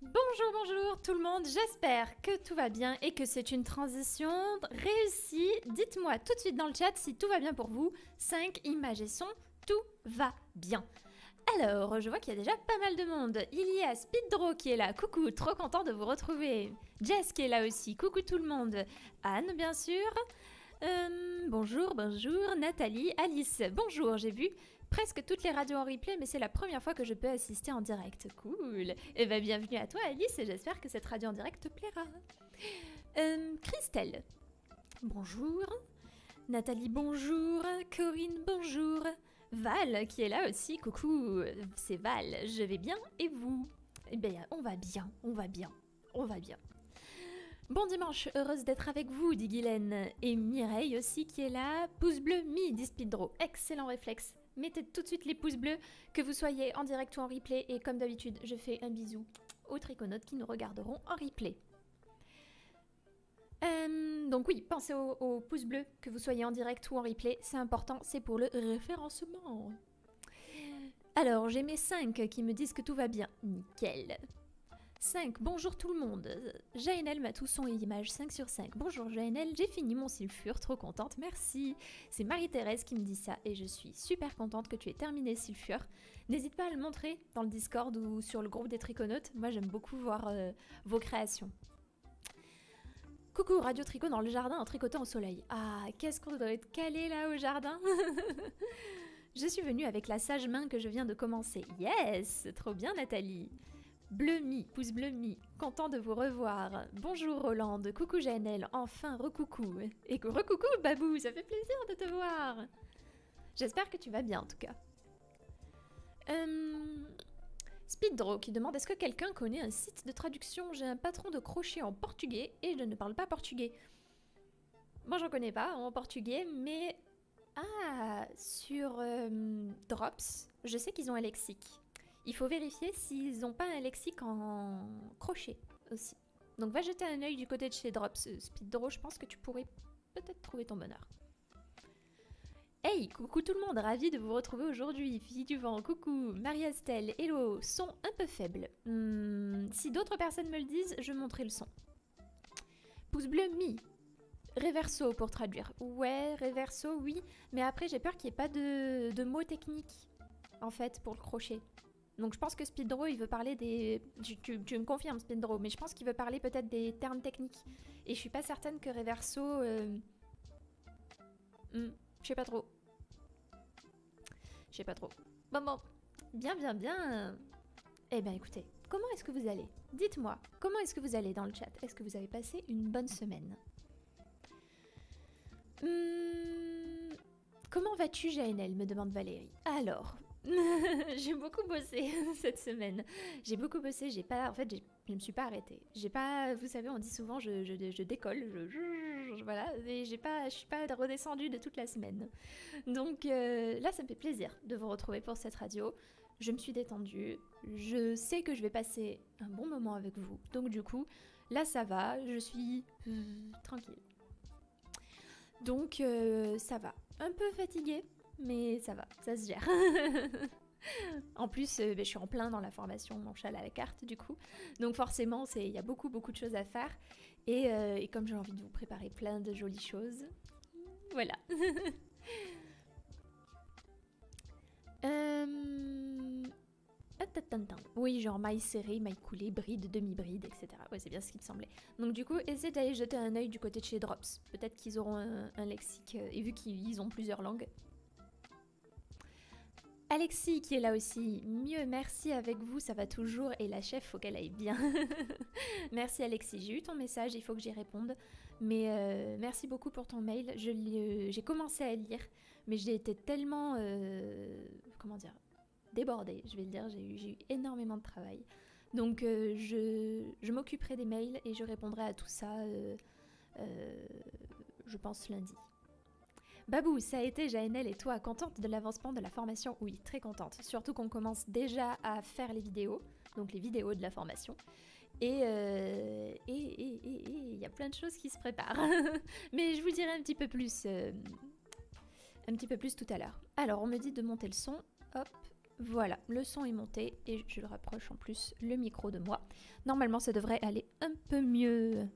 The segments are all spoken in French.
Bonjour, bonjour tout le monde, j'espère que tout va bien et que c'est une transition réussie. Dites-moi tout de suite dans le chat si tout va bien pour vous. 5 images et son, tout va bien. Alors, je vois qu'il y a déjà pas mal de monde. Il y a Speeddraw qui est là, coucou, trop content de vous retrouver. Jess qui est là aussi, coucou tout le monde. Anne, bien sûr. Euh, bonjour, bonjour, Nathalie, Alice, bonjour, j'ai vu presque toutes les radios en replay, mais c'est la première fois que je peux assister en direct. Cool. Eh bien, bienvenue à toi, Alice, et j'espère que cette radio en direct te plaira. Euh, Christelle, bonjour. Nathalie, bonjour. Corinne, bonjour. Val, qui est là aussi, coucou, c'est Val, je vais bien, et vous? Eh bien, on va bien, on va bien, on va bien. Bon dimanche, heureuse d'être avec vous, dit Guylaine. Et Mireille aussi qui est là. Pouce bleu, mi, dit Speedro. Excellent réflexe mettez tout de suite les pouces bleus, que vous soyez en direct ou en replay. Et comme d'habitude, je fais un bisou aux triconautes qui nous regarderont en replay. Euh, donc oui, pensez aux au pouces bleus, que vous soyez en direct ou en replay, c'est important, c'est pour le référencement. Alors, j'ai mes 5 qui me disent que tout va bien. Nickel. 5. Bonjour tout le monde. Jaenel m'a tout son et image 5 sur 5. Bonjour Jaenel, j'ai fini mon sulfure, trop contente, merci. C'est Marie-Thérèse qui me dit ça et je suis super contente que tu aies terminé sulfure. N'hésite pas à le montrer dans le Discord ou sur le groupe des triconautes. Moi j'aime beaucoup voir euh, vos créations. Coucou, Radio Tricot dans le jardin en tricotant au soleil. Ah, qu'est-ce qu'on doit être calé là au jardin? Je suis venue avec la sage main que je viens de commencer. Yes Trop bien Nathalie Bleu mi, pouce bleu mi, content de vous revoir. Bonjour Rolande, coucou Janelle, enfin recoucou. Et recoucou Babou, ça fait plaisir de te voir. J'espère que tu vas bien en tout cas. Euh... Speeddraw qui demande est-ce que quelqu'un connaît un site de traduction? J'ai un patron de crochet en portugais et je ne parle pas portugais. Moi j'en connais pas en portugais, mais... Ah, sur euh, Drops, je sais qu'ils ont un lexique. Il faut vérifier s'ils n'ont pas un lexique en crochet aussi. Donc va jeter un œil du côté de chez Drops Speeddraw, je pense que tu pourrais peut-être trouver ton bonheur. Hey, coucou tout le monde, ravi de vous retrouver aujourd'hui. Fille du vent, coucou. Marie-Estelle, hello. Son un peu faible. Hmm, si d'autres personnes me le disent, je montrerai le son. Pouce bleu, mi. Reverso pour traduire. Ouais, reverso, oui. Mais après, j'ai peur qu'il n'y ait pas de, de mots techniques, en fait, pour le crochet. Donc je pense que Speeddraw, il veut parler des... Tu, me confirmes Speeddraw, mais je pense qu'il veut parler peut-être des termes techniques. Et je suis pas certaine que Reverso... Euh... Hmm, je sais pas trop. Je sais pas trop. Bon bon, bien bien bien. Eh bien écoutez, comment est-ce que vous allez? Dites-moi, comment est-ce que vous allez dans le chat? Est-ce que vous avez passé une bonne semaine? Hmm, Comment vas-tu, JNL me demande Valérie. Alors, j'ai beaucoup bossé cette semaine. J'ai beaucoup bossé, j'ai pas. En fait, je me suis pas arrêtée. J'ai pas. Vous savez, on dit souvent je, décolle, je, voilà, et j'ai pas, je suis pas redescendue de toute la semaine. Donc euh, là, ça me fait plaisir de vous retrouver pour cette radio. Je me suis détendue. Je sais que je vais passer un bon moment avec vous. Donc du coup, là, ça va. Je suis euh, tranquille. Donc euh, ça va. Un peu fatiguée, mais ça va, ça se gère. en plus, euh, ben, je suis en plein dans la formation Mon à la carte, du coup. Donc forcément, il y a beaucoup, beaucoup de choses à faire. Et, euh, et comme j'ai envie de vous préparer plein de jolies choses, voilà. euh... Oui, genre maille serrée, maille coulée, bride, demi-bride, etc. Ouais, c'est bien ce qui me semblait. Donc du coup, essayez d'aller jeter un œil du côté de chez Drops. Peut-être qu'ils auront un, lexique, et vu qu'ils ont plusieurs langues, Alexis qui est là aussi. Mieux, merci avec vous, ça va toujours. Et la chef, faut qu'elle aille bien. merci Alexis, j'ai eu ton message, il faut que j'y réponde. Mais euh, merci beaucoup pour ton mail. Euh, j'ai commencé à lire, mais j'ai été tellement, euh, comment dire, débordée, je vais le dire. J'ai eu, énormément de travail. Donc je, je m'occuperai des mails et je répondrai à tout ça, je pense lundi. Babou, ça a été Jaenel et toi, contente de l'avancement de la formation? Oui, très contente. Surtout qu'on commence déjà à faire les vidéos, donc les vidéos de la formation. Et euh, et il y a plein de choses qui se préparent. Mais je vous dirai un petit peu plus, euh, un petit peu plus tout à l'heure. Alors, on me dit de monter le son. Hop, Voilà, le son est monté et je le rapproche en plus le micro de moi. Normalement, ça devrait aller un peu mieux.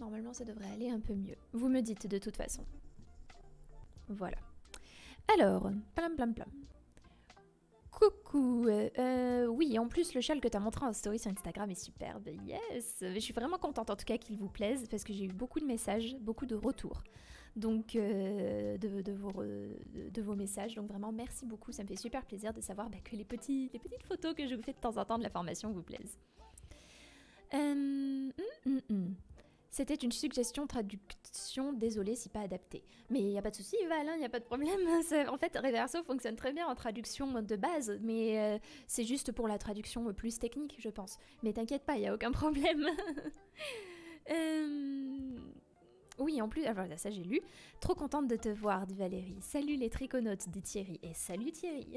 Normalement, ça devrait aller un peu mieux. Vous me dites de toute façon. Voilà. Alors, plam plam plam. Coucou. euh, euh, oui, en plus, le châle que tu montré en story sur Instagram est superbe. Yes. Je suis vraiment contente en tout cas qu'il vous plaise parce que j'ai eu beaucoup de messages, beaucoup de retours. Donc, euh, de, vos, messages. Donc, vraiment, merci beaucoup. Ça me fait super plaisir de savoir bah, que les, petites photos que je vous fais de temps en temps de la formation vous plaisent. Hum, hum, hum. C'était une suggestion traduction, désolé si pas adaptée. Mais il n'y a pas de souci, Val, il n'y a pas de problème. En fait, Reverso fonctionne très bien en traduction de base, mais euh, c'est juste pour la traduction plus technique, je pense. Mais t'inquiète pas, il n'y a aucun problème. Euh, Oui, en plus, alors là, ça j'ai lu. Trop contente de te voir, dit Valérie. Salut les triconautes, dit Thierry. Et salut Thierry.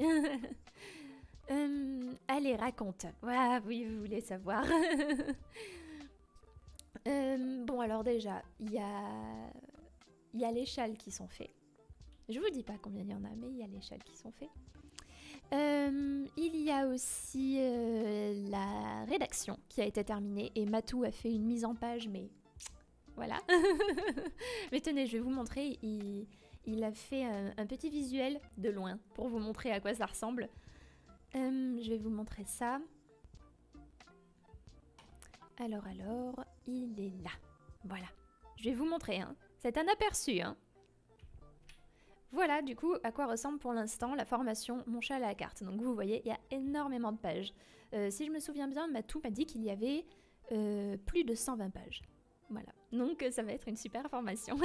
Euh, allez, raconte. Ah oui, vous voulez savoir. Euh, bon, alors déjà, il y a, y a les châles qui sont faits. Je vous dis pas combien il y en a, mais il y a les châles qui sont faits. Euh, il y a aussi euh, la rédaction qui a été terminée et Matou a fait une mise en page, mais voilà. mais tenez, je vais vous montrer. Il, a fait un, petit visuel de loin pour vous montrer à quoi ça ressemble. Je vais vous montrer ça. Alors, alors, il est là. Voilà. Je vais vous montrer. Hein. C'est un aperçu. Hein. Voilà, du coup, à quoi ressemble pour l'instant la formation Mon chat à la carte. Donc, vous voyez, il y a énormément de pages. Euh, si je me souviens bien, Matou m'a dit qu'il y avait euh, plus de 120 pages. Voilà. Donc, ça va être une super formation.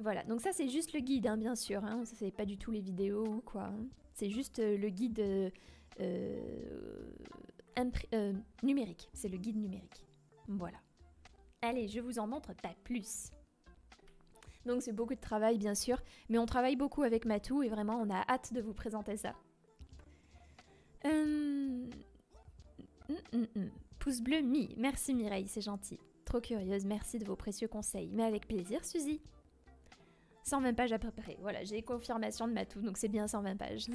voilà. Donc, ça, c'est juste le guide, hein, bien sûr. Hein. Ça, c'est pas du tout les vidéos ou quoi. hein. C'est juste euh, le guide. Numérique. C'est le guide numérique. Voilà. Allez, je vous en montre pas plus. Donc c'est beaucoup de travail bien sûr, mais on travaille beaucoup avec Matou et vraiment on a hâte de vous présenter ça. Euh, hum, hum, hum. Pouce bleu mi, merci Mireille, c'est gentil. Trop curieuse, merci de vos précieux conseils, mais avec plaisir Suzy. 120 pages à préparer, voilà, j'ai confirmation de Matou, donc c'est bien 120 pages.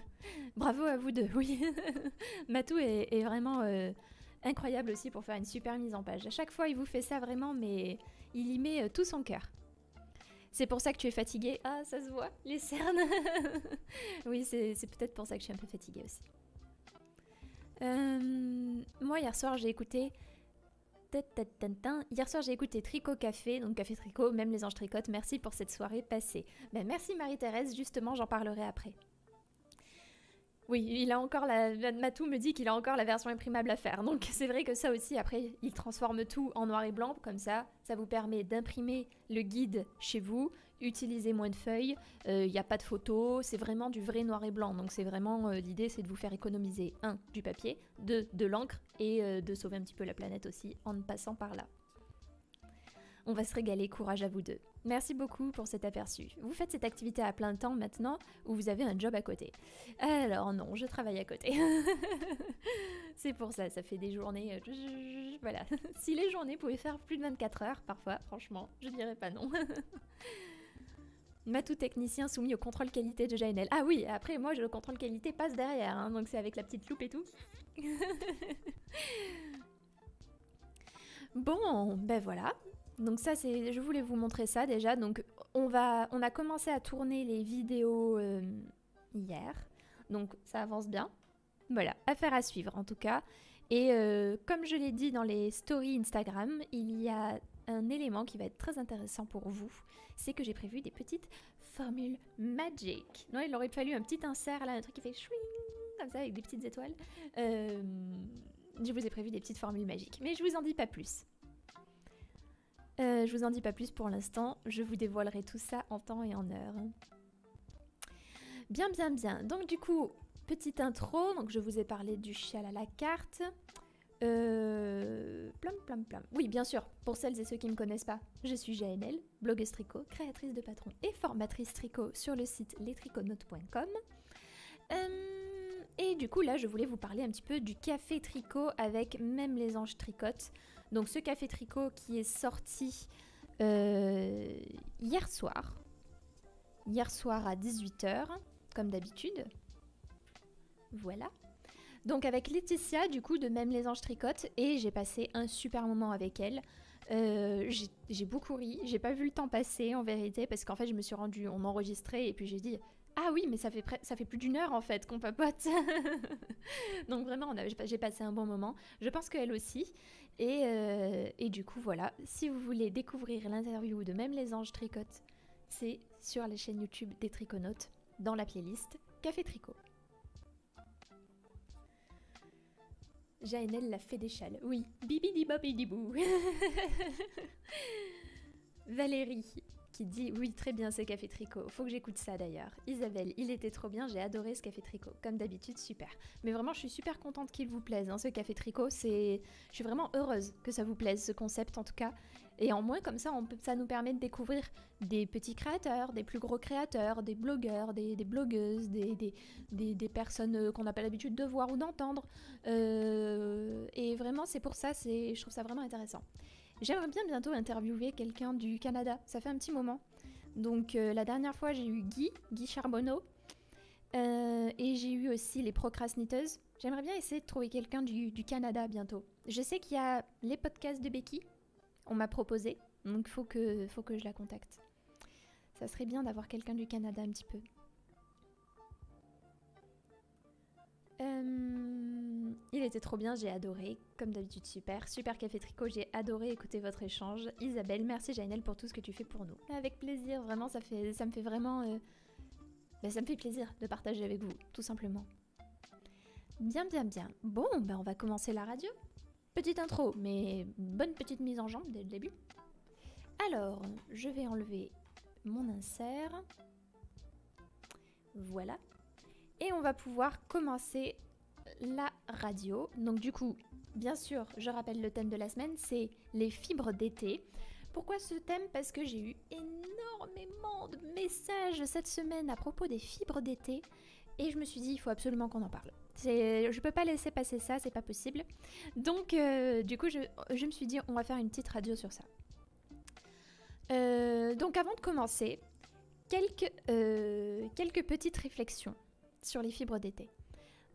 Bravo à vous deux, oui. Matou est, vraiment euh, incroyable aussi pour faire une super mise en page. À chaque fois, il vous fait ça vraiment, mais il y met euh, tout son cœur. C'est pour ça que tu es fatiguée. Ah, ça se voit, les cernes. oui, c'est c'est peut-être pour ça que je suis un peu fatiguée aussi. Euh, moi, hier soir, j'ai écouté. Hier soir, j'ai écouté Tricot Café, donc Café Tricot, même les anges tricotent. Merci pour cette soirée passée. Ben, merci Marie-Thérèse, justement, j'en parlerai après. Oui, il a encore la. Matou me dit qu'il a encore la version imprimable à faire. Donc c'est vrai que ça aussi, après, il transforme tout en noir et blanc. Comme ça, ça vous permet d'imprimer le guide chez vous, utiliser moins de feuilles. euh, Il n'y a pas de photos, c'est vraiment du vrai noir et blanc. Donc c'est vraiment. euh, L'idée, c'est de vous faire économiser, un, du papier, deux, de l'encre et euh, de sauver un petit peu la planète aussi en passant par là. On va se régaler, courage à vous deux. Merci beaucoup pour cet aperçu. Vous faites cette activité à plein temps maintenant ou vous avez un job à côté? Alors non, je travaille à côté. C'est pour ça, ça fait des journées... euh, Voilà. Si les journées pouvaient faire plus de 24 heures, parfois, franchement, je dirais pas non. Matou technicien soumis au contrôle qualité de JNL. Ah oui, après moi, le contrôle qualité passe derrière, hein, donc c'est avec la petite loupe et tout. bon, ben voilà. Donc ça, c'est, je voulais vous montrer ça déjà. Donc on va, on a commencé à tourner les vidéos euh, hier, donc ça avance bien. Voilà, affaire à suivre en tout cas. Et euh, comme je l'ai dit dans les stories Instagram, il y a un élément qui va être très intéressant pour vous, c'est que j'ai prévu des petites formules magic. Non, il aurait fallu un petit insert là, un truc qui fait chouing comme ça avec des petites étoiles. Euh, je vous ai prévu des petites formules magiques, mais je vous en dis pas plus. Euh, je vous en dis pas plus pour l'instant, je vous dévoilerai tout ça en temps et en heure. Bien, bien, bien. Donc du coup, petite intro, donc je vous ai parlé du châle à la carte. Euh... Plam, plam, plam. Oui, bien sûr, pour celles et ceux qui ne me connaissent pas, je suis JNL, blogueuse tricot, créatrice de patrons et formatrice tricot sur le site lestriconautes.com. Euh, et du coup, là, je voulais vous parler un petit peu du café tricot avec même les anges tricotent. Donc, ce café tricot qui est sorti euh, hier soir. hier soir à 18h, comme d'habitude. Voilà. Donc avec Laetitia, du coup, de Même les anges tricotent, et j'ai passé un super moment avec elle. Euh, j'ai beaucoup ri, j'ai pas vu le temps passer en vérité, parce qu'en fait je me suis rendue, on m'enregistrait, et puis j'ai dit ah oui, mais ça fait, ça fait plus d'une heure en fait qu'on papote. Donc vraiment, j'ai passé un bon moment. Je pense qu'elle aussi. Et, euh, et, du coup, voilà. Si vous voulez découvrir l'interview de Même les anges tricotent, c'est sur la chaîne YouTube des Triconautes, dans la playlist Café Tricot. Jaënel la fait des châles. Oui, bibidi bobidi bou. Valérie qui dit oui très bien ce café tricot. Faut que j'écoute ça d'ailleurs. Isabelle, il était trop bien, j'ai adoré ce café tricot. Comme d'habitude, super. Mais vraiment, je suis super contente qu'il vous plaise. Hein, ce café tricot, c'est, je suis vraiment heureuse que ça vous plaise ce concept en tout cas. Et en moins, comme ça, ça nous permet de découvrir des petits créateurs, des plus gros créateurs, des blogueurs, des, blogueuses, des, des, des, personnes euh, qu'on n'a pas l'habitude de voir ou d'entendre. Euh, et vraiment, c'est pour ça, je trouve ça vraiment intéressant. J'aimerais bien bientôt interviewer quelqu'un du Canada, ça fait un petit moment. Donc euh, la dernière fois, j'ai eu Guy, Guy Charbonneau. et j'ai eu aussi les procrastinateuses. J'aimerais bien essayer de trouver quelqu'un du, du Canada bientôt. Je sais qu'il y a les podcasts de Becky, on m'a proposé, donc il faut que, je la contacte. Ça serait bien d'avoir quelqu'un du Canada un petit peu. Euh, il était trop bien, j'ai adoré. Comme d'habitude, super. Super Café Tricot, j'ai adoré écouter votre échange. Isabelle, merci Jainel pour tout ce que tu fais pour nous. Avec plaisir, vraiment, ça, me fait vraiment... Euh, ben, ça me fait plaisir de partager avec vous, tout simplement. Bien, bien, bien. Bon, ben on va commencer la radio. Petite intro, mais bonne petite mise en jambe dès le début. Alors, je vais enlever mon insert. Voilà. Et on va pouvoir commencer la radio. Donc du coup, bien sûr, je rappelle le thème de la semaine, c'est les fibres d'été. Pourquoi ce thème? Parce que j'ai eu énormément de messages cette semaine à propos des fibres d'été et je me suis dit il faut absolument qu'on en parle. Je peux pas laisser passer ça, c'est pas possible. Donc, euh, du coup, je, me suis dit, on va faire une petite radio sur ça. Euh, donc, avant de commencer, euh, quelques petites réflexions sur les fibres d'été.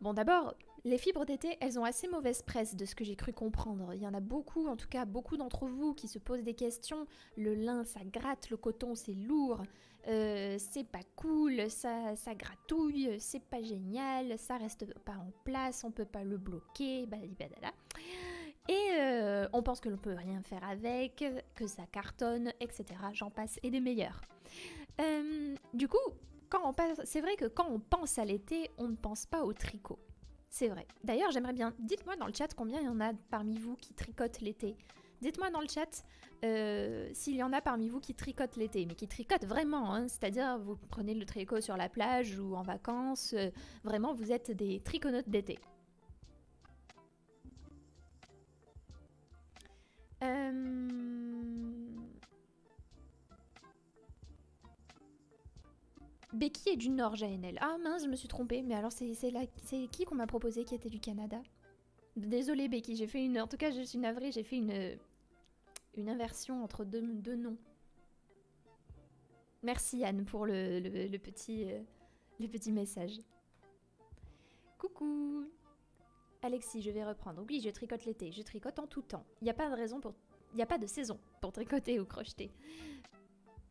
Bon, d'abord, les fibres d'été, elles ont assez mauvaise presse de ce que j'ai cru comprendre. Il y en a beaucoup, en tout cas beaucoup d'entre vous, qui se posent des questions. Le lin, ça gratte, le coton, c'est lourd. Euh, c'est pas cool, ça, ça gratouille, c'est pas génial, ça reste pas en place, on peut pas le bloquer, badala. Et euh, on pense que l'on peut rien faire avec, que ça cartonne, etc. J'en passe et des meilleurs. Euh, du coup, c'est vrai que quand on pense à l'été, on ne pense pas au tricot. C'est vrai. D'ailleurs, j'aimerais bien, dites-moi dans le chat combien il y en a parmi vous qui tricotent l'été. Dites-moi dans le chat euh, s'il y en a parmi vous qui tricotent l'été, mais qui tricotent vraiment, hein. c'est-à-dire vous prenez le tricot sur la plage ou en vacances, euh, vraiment vous êtes des triconautes d'été. Euh, Becky est du Nord, JNL. Ah mince, je me suis trompée, mais alors c'est qui qu'on m'a proposé qui était du Canada? Désolée Becky, j'ai fait une... En tout cas, je suis navrée, j'ai fait une une inversion entre deux, noms. Merci Anne pour le, le, petit, euh, le petit message. Coucou Alexis, je vais reprendre. Oui, je tricote l'été. Je tricote en tout temps. Il n'y a pas de raison pour... Il n'y a pas de saison pour tricoter ou crocheter.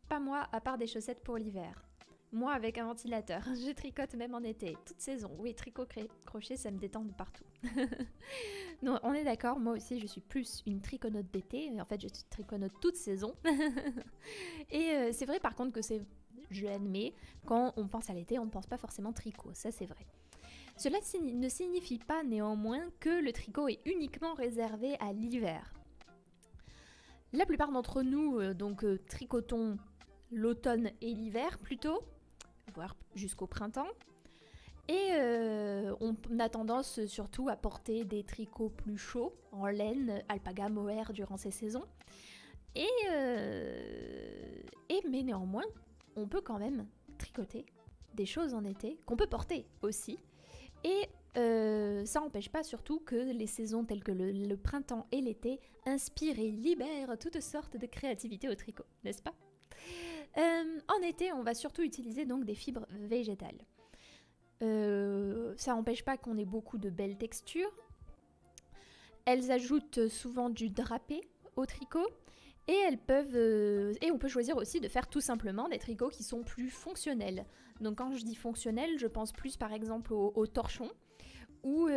Pas moi, à part des chaussettes pour l'hiver. Moi avec un ventilateur. Je tricote même en été, toute saison. Oui, tricot, crochet, ça me détend de partout. non, on est d'accord, moi aussi je suis plus une triconote d'été. En fait, je triconote toute saison. Et euh, c'est vrai par contre que c'est, je l'admets, quand on pense à l'été, on ne pense pas forcément tricot. Ça, c'est vrai. Cela ne signifie pas néanmoins que le tricot est uniquement réservé à l'hiver. La plupart d'entre nous, euh, donc euh, tricotons l'automne et l'hiver plutôt, voire jusqu'au printemps. Et euh, on a tendance surtout à porter des tricots plus chauds, en laine, alpaga, mohair durant ces saisons. Et, euh, mais néanmoins, on peut quand même tricoter des choses en été qu'on peut porter aussi. Et euh, ça n'empêche pas surtout que les saisons telles que le, le printemps et l'été inspirent et libèrent toutes sortes de créativité au tricot, n'est-ce pas? Euh, en été, on va surtout utiliser donc des fibres végétales. Euh, ça n'empêche pas qu'on ait beaucoup de belles textures. Elles ajoutent souvent du drapé au tricot et elles peuvent euh, et on peut choisir aussi de faire tout simplement des tricots qui sont plus fonctionnels. Donc quand je dis fonctionnel, je pense plus par exemple au, torchon ou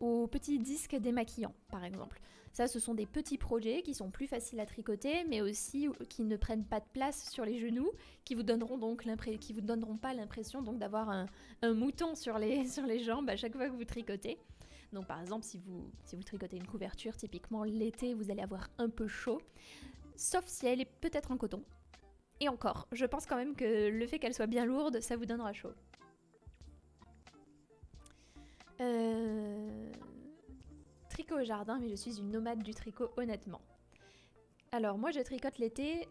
aux petits disques démaquillants par exemple. Ça, ce sont des petits projets qui sont plus faciles à tricoter, mais aussi qui ne prennent pas de place sur les genoux, qui vous donneront donc qui vous donneront pas l'impression donc d'avoir un, mouton sur les, sur les jambes à chaque fois que vous tricotez. Donc par exemple, si vous, si vous tricotez une couverture, typiquement l'été, vous allez avoir un peu chaud, sauf si elle est peut-être en coton. Et encore, je pense quand même que le fait qu'elle soit bien lourde, ça vous donnera chaud. Euh tricot au jardin, mais je suis une nomade du tricot, honnêtement. Alors, moi, je tricote l'été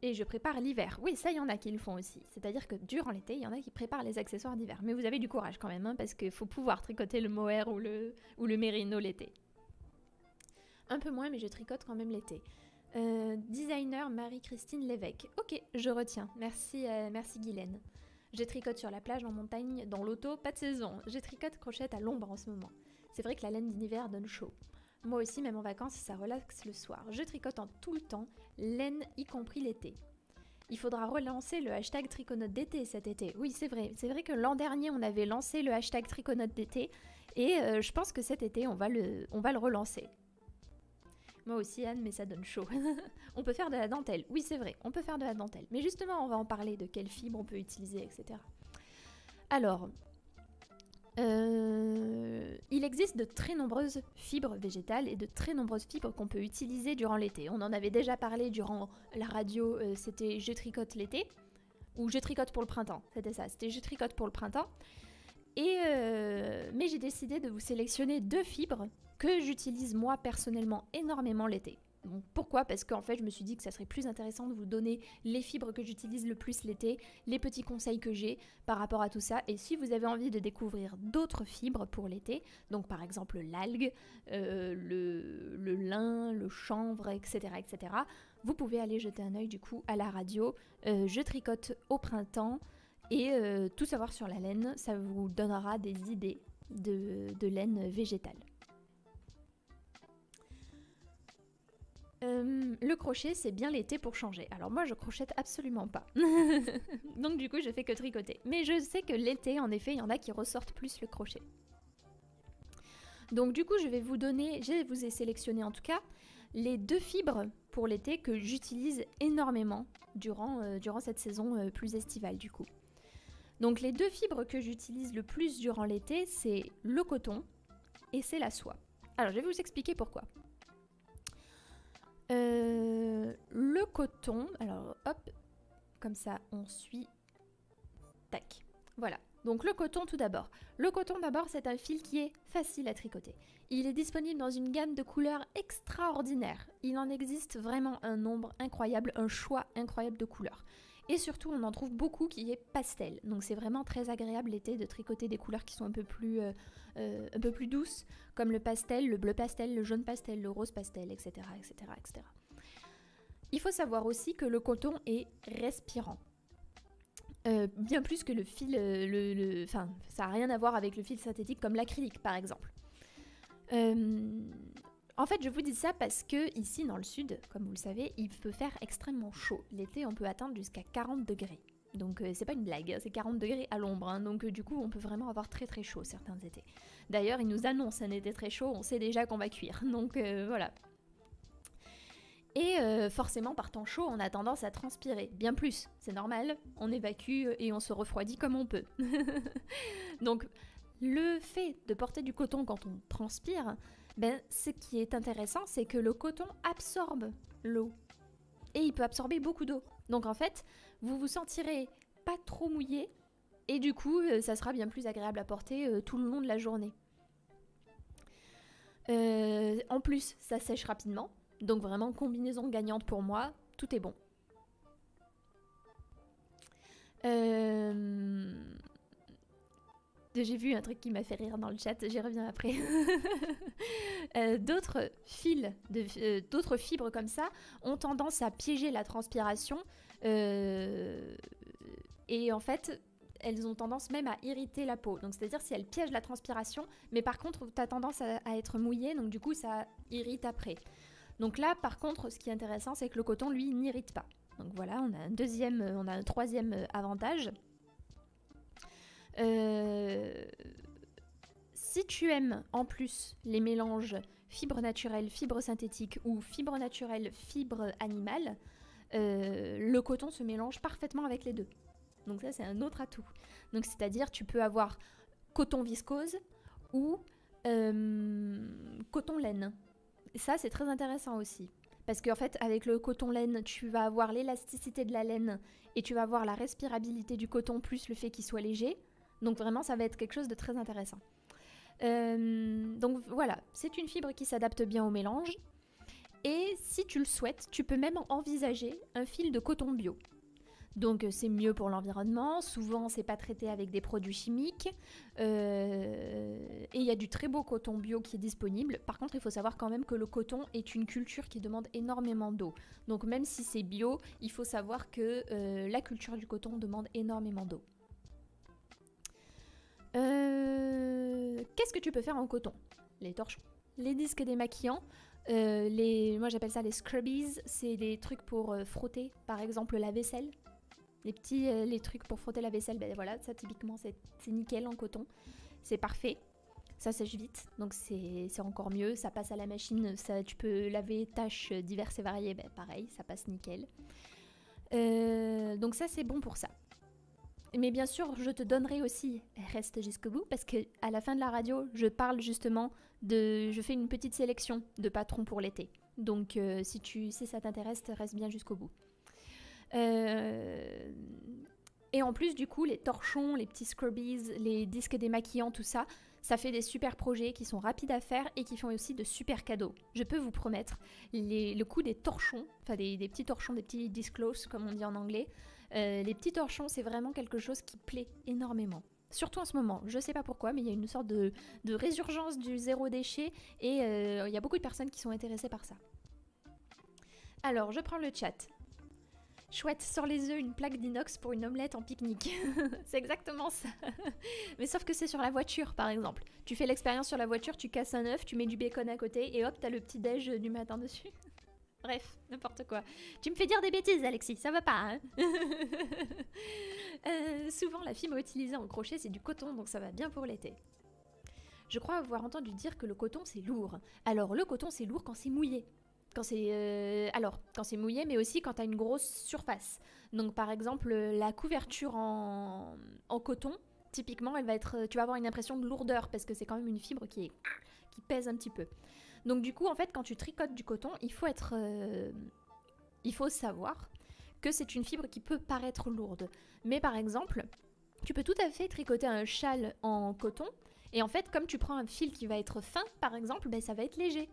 et je prépare l'hiver. Oui, ça, il y en a qui le font aussi. C'est-à-dire que durant l'été, il y en a qui préparent les accessoires d'hiver. Mais vous avez du courage quand même, hein, parce qu'il faut pouvoir tricoter le mohair ou le, ou le mérino l'été. Un peu moins, mais je tricote quand même l'été. Euh, designer Marie-Christine Lévesque. Ok, je retiens. Merci, euh, merci Guylaine. Je tricote sur la plage, en montagne, dans l'auto, pas de saison. Je tricote crochette à l'ombre en ce moment. C'est vrai que la laine d'hiver donne chaud. Moi aussi, même en vacances, ça relaxe le soir. Je tricote en tout le temps, laine y compris l'été. Il faudra relancer le hashtag triconote d'été cet été. Oui, c'est vrai. C'est vrai que l'an dernier, on avait lancé le hashtag triconote d'été. Et euh, je pense que cet été, on va le, on va le relancer. Moi aussi, Anne, mais ça donne chaud. on peut faire de la dentelle. Oui, c'est vrai, on peut faire de la dentelle. Mais justement, on va en parler de quelles fibres on peut utiliser, etc. Alors, euh, il existe de très nombreuses fibres végétales et de très nombreuses fibres qu'on peut utiliser durant l'été. On en avait déjà parlé durant la radio, euh, c'était Je tricote l'été, ou Je tricote pour le printemps, c'était ça, c'était Je tricote pour le printemps. Et euh, mais j'ai décidé de vous sélectionner deux fibres que j'utilise moi personnellement énormément l'été pourquoi? Parce qu'en fait, je me suis dit que ça serait plus intéressant de vous donner les fibres que j'utilise le plus l'été, les petits conseils que j'ai par rapport à tout ça. Et si vous avez envie de découvrir d'autres fibres pour l'été, donc par exemple l'algue, euh, le, lin, le chanvre, etc., etc., vous pouvez aller jeter un œil du coup à la radio. Euh, je tricote au printemps et euh, tout savoir sur la laine, ça vous donnera des idées de laine végétale. Euh, le crochet, c'est bien l'été pour changer. Alors moi, je crochette absolument pas. Donc du coup, je fais que tricoter. Mais je sais que l'été, en effet, il y en a qui ressortent plus le crochet. Donc du coup, je vais vous donner, je vous ai sélectionné en tout cas, les deux fibres pour l'été que j'utilise énormément durant, euh, durant cette saison euh, plus estivale du coup. Donc les deux fibres que j'utilise le plus durant l'été, c'est le coton et c'est la soie. Alors je vais vous expliquer pourquoi. Euh, le coton, alors hop, comme ça on suit. Tac. Voilà. Donc le coton tout d'abord. Le coton d'abord c'est un fil qui est facile à tricoter. Il est disponible dans une gamme de couleurs extraordinaire. Il en existe vraiment un nombre incroyable, un choix incroyable de couleurs. Et surtout, on en trouve beaucoup qui est pastel. Donc c'est vraiment très agréable l'été de tricoter des couleurs qui sont un peu plus, euh, euh, un peu plus douces, comme le pastel, le bleu pastel, le jaune pastel, le rose pastel, etc., etc., etc. Il faut savoir aussi que le coton est respirant. Euh, bien plus que le fil, le, enfin, ça n'a rien à voir avec le fil synthétique comme l'acrylique par exemple. En fait, je vous dis ça parce que ici dans le sud, comme vous le savez, il peut faire extrêmement chaud. L'été, on peut atteindre jusqu'à 40 degrés. Donc euh, c'est pas une blague, c'est 40 degrés à l'ombre, hein. donc euh, du coup on peut vraiment avoir très très chaud certains étés. D'ailleurs ils nous annoncent un été très chaud, on sait déjà qu'on va cuire, donc euh, voilà. Et forcément par temps chaud on a tendance à transpirer, bien plus, c'est normal, on évacue et on se refroidit comme on peut. donc le fait de porter du coton quand on transpire, ben, ce qui est intéressant, c'est que le coton absorbe l'eau. Et il peut absorber beaucoup d'eau. Donc en fait, vous vous sentirez pas trop mouillé. Et du coup, euh, ça sera bien plus agréable à porter euh, tout le long de la journée. Euh, en plus, ça sèche rapidement. Donc vraiment, combinaison gagnante pour moi. Tout est bon. J'ai vu un truc qui m'a fait rire dans le chat, j'y reviens après. D'autres fils, d'autres fibres comme ça ont tendance à piéger la transpiration et en fait, elles ont tendance même à irriter la peau. Donc c'est-à-dire si elles piègent la transpiration, mais par contre, tu as tendance à, être mouillé, donc du coup, ça irrite après. Donc là, par contre, ce qui est intéressant, c'est que le coton, lui, n'irrite pas. Donc voilà, on a un deuxième, on a un troisième avantage. Euh, si tu aimes en plus les mélanges fibres naturelles, fibres synthétiques ou fibres naturelles, fibres animales, euh, le coton se mélange parfaitement avec les deux. Donc ça c'est un autre atout. Donc c'est-à-dire tu peux avoir coton viscose ou euh, coton laine. Ça c'est très intéressant aussi. Parce qu'en fait, avec le coton laine, tu vas avoir l'élasticité de la laine et tu vas avoir la respirabilité du coton plus le fait qu'il soit léger. Donc vraiment, ça va être quelque chose de très intéressant. Euh, donc voilà, c'est une fibre qui s'adapte bien au mélange. Et si tu le souhaites, tu peux même envisager un fil de coton bio. Donc c'est mieux pour l'environnement, souvent c'est pas traité avec des produits chimiques, euh, et il y a du très beau coton bio qui est disponible. Par contre il faut savoir quand même que le coton est une culture qui demande énormément d'eau. Donc même si c'est bio, il faut savoir que euh, la culture du coton demande énormément d'eau. Euh, qu'est-ce que tu peux faire en coton? Les torchons, les disques démaquillants, euh, les, moi j'appelle ça les scrubbies, c'est des trucs pour euh, frotter, par exemple la vaisselle. Les petits les trucs pour frotter la vaisselle, ben voilà, ça typiquement c'est nickel en coton, c'est parfait. Ça sèche vite, donc c'est encore mieux. Ça passe à la machine, ça, tu peux laver tâches diverses et variées, ben pareil, ça passe nickel. donc ça c'est bon pour ça. Mais bien sûr, je te donnerai aussi, reste jusqu'au bout, parce que à la fin de la radio, je parle justement de, je fais une petite sélection de patrons pour l'été. Donc, euh, si tu, ça t'intéresse, reste bien jusqu'au bout. Euh, et en plus, du coup, les torchons, les petits scrubbies, les disques démaquillants, tout ça, ça fait des super projets qui sont rapides à faire et qui font aussi de super cadeaux. Je peux vous promettre, le coût des torchons, enfin des, des petits torchons, des petits discloses comme on dit en anglais, euh, les petits torchons, c'est vraiment quelque chose qui plaît énormément. Surtout en ce moment, je sais pas pourquoi, mais il y a une sorte de, résurgence du zéro déchet et euh, il y a beaucoup de personnes qui sont intéressées par ça. Alors, je prends le chat. Chouette, sors les œufs, une plaque d'inox pour une omelette en pique-nique. c'est exactement ça. Mais sauf que c'est sur la voiture, par exemple. Tu fais l'expérience sur la voiture, tu casses un œuf, tu mets du bacon à côté et hop, t'as le petit déj du matin dessus. Bref, n'importe quoi. Tu me fais dire des bêtises, Alexis, ça va pas, hein euh, Souvent, la fibre utilisée en crochet, c'est du coton, donc ça va bien pour l'été. Je crois avoir entendu dire que le coton, c'est lourd. Alors, le coton, c'est lourd quand c'est mouillé. Quand c'est euh, alors quand c'est mouillé, mais aussi quand tu as une grosse surface. Donc par exemple la couverture en, coton, typiquement, elle va être, tu vas avoir une impression de lourdeur parce que c'est quand même une fibre qui pèse un petit peu. Donc du coup, en fait, quand tu tricotes du coton, il faut être, euh, il faut savoir que c'est une fibre qui peut paraître lourde. Mais par exemple, tu peux tout à fait tricoter un châle en coton. Et en fait, comme tu prends un fil qui va être fin, par exemple, ben, ça va être léger.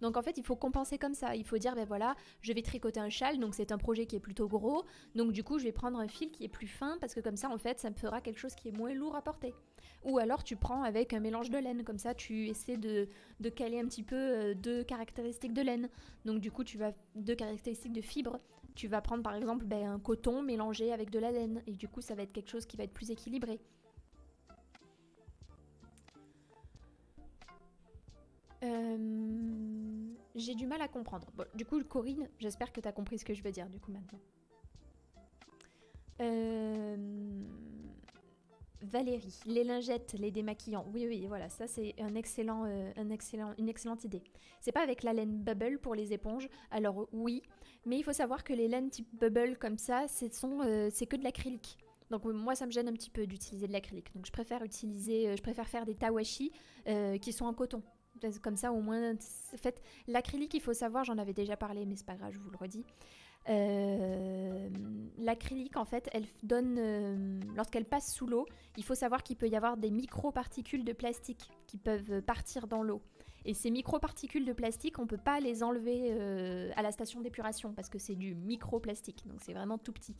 Donc en fait, il faut compenser comme ça. Il faut dire, ben voilà, je vais tricoter un châle, donc c'est un projet qui est plutôt gros. Donc du coup, je vais prendre un fil qui est plus fin parce que comme ça, en fait, ça me fera quelque chose qui est moins lourd à porter. Ou alors tu prends avec un mélange de laine, comme ça tu essaies de, caler un petit peu euh, deux caractéristiques de laine. Donc du coup, tu vas deux caractéristiques de fibre. Tu vas prendre par exemple ben, un coton mélangé avec de la laine. Et du coup, ça va être quelque chose qui va être plus équilibré. Euh, j'ai du mal à comprendre. du coup, Corinne, j'espère que tu as compris ce que je veux dire du coup maintenant. Euh, Valérie, les lingettes, les démaquillants. Oui, oui, voilà, ça c'est un excellent, euh, un excellent, une excellente idée. C'est pas avec la laine bubble pour les éponges, alors oui, mais il faut savoir que les laines type bubble comme ça, c'est que de l'acrylique. Donc moi, ça me gêne un petit peu d'utiliser de l'acrylique. Donc je préfère utiliser, je préfère faire des tawashi qui sont en coton. Comme ça, au moins, en fait, l'acrylique, il faut savoir, j'en avais déjà parlé, mais c'est pas grave, je vous le redis. Euh, l'acrylique, en fait, elle donne, euh, lorsqu'elle passe sous l'eau, il faut savoir qu'il peut y avoir des micro-particules de plastique qui peuvent partir dans l'eau. Et ces micro-particules de plastique, on ne peut pas les enlever euh, à la station d'épuration parce que c'est du micro-plastique, donc c'est vraiment tout petit.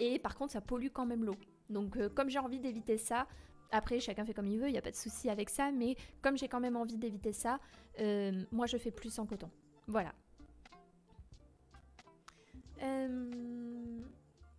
Et par contre, ça pollue quand même l'eau. Donc, comme j'ai envie d'éviter ça, après, chacun fait comme il veut, il n'y a pas de souci avec ça, mais comme j'ai quand même envie d'éviter ça, moi je fais plus en coton. Voilà. Euh,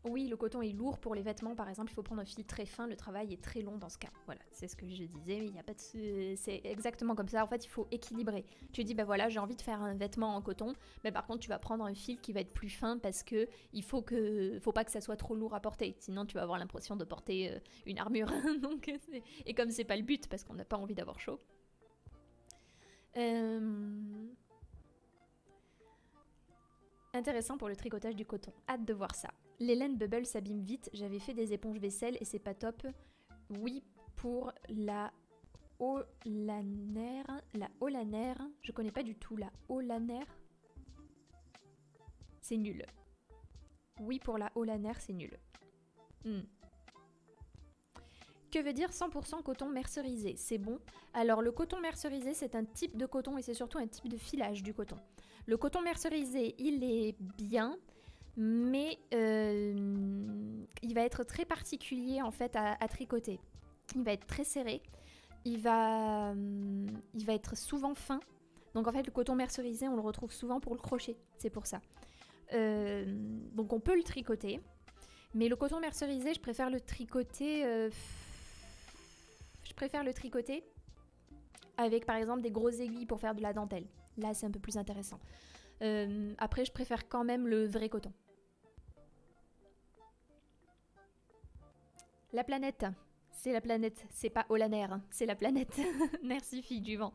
oui, le coton est lourd pour les vêtements, par exemple, il faut prendre un fil très fin, le travail est très long dans ce cas. Voilà, c'est ce que je disais, il y a pas de... c'est exactement comme ça. En fait, il faut équilibrer. Tu dis, bah voilà, j'ai envie de faire un vêtement en coton, mais par contre, tu vas prendre un fil qui va être plus fin parce que il faut que, faut pas que ça soit trop lourd à porter. Sinon, tu vas avoir l'impression de porter euh, une armure. Donc, et comme c'est pas le but, parce qu'on n'a pas envie d'avoir chaud. Euh, intéressant pour le tricotage du coton. Hâte de voir ça. Les laines bubble s'abîment vite. J'avais fait des éponges vaisselle et c'est pas top. Oui, pour la Olaner. La Olaner. Je connais pas du tout la Olaner. C'est nul. Oui, pour la Olaner, c'est nul. Hmm. Que veut dire 100% coton mercerisé? C'est bon. Alors le coton mercerisé, c'est un type de coton et c'est surtout un type de filage du coton. Le coton mercerisé, il est bien, mais euh, il va être très particulier en fait à, tricoter. Il va être très serré, il va, il va être souvent fin. Donc en fait le coton mercerisé on le retrouve souvent pour le crochet, c'est pour ça. Euh, donc on peut le tricoter, mais le coton mercerisé je préfère le tricoter, euh, je préfère le tricoter avec par exemple des grosses aiguilles pour faire de la dentelle. Là c'est un peu plus intéressant. après je préfère quand même le vrai coton. La planète. C'est la planète, c'est pas Olaner, hein, c'est la planète. Merci fille du vent.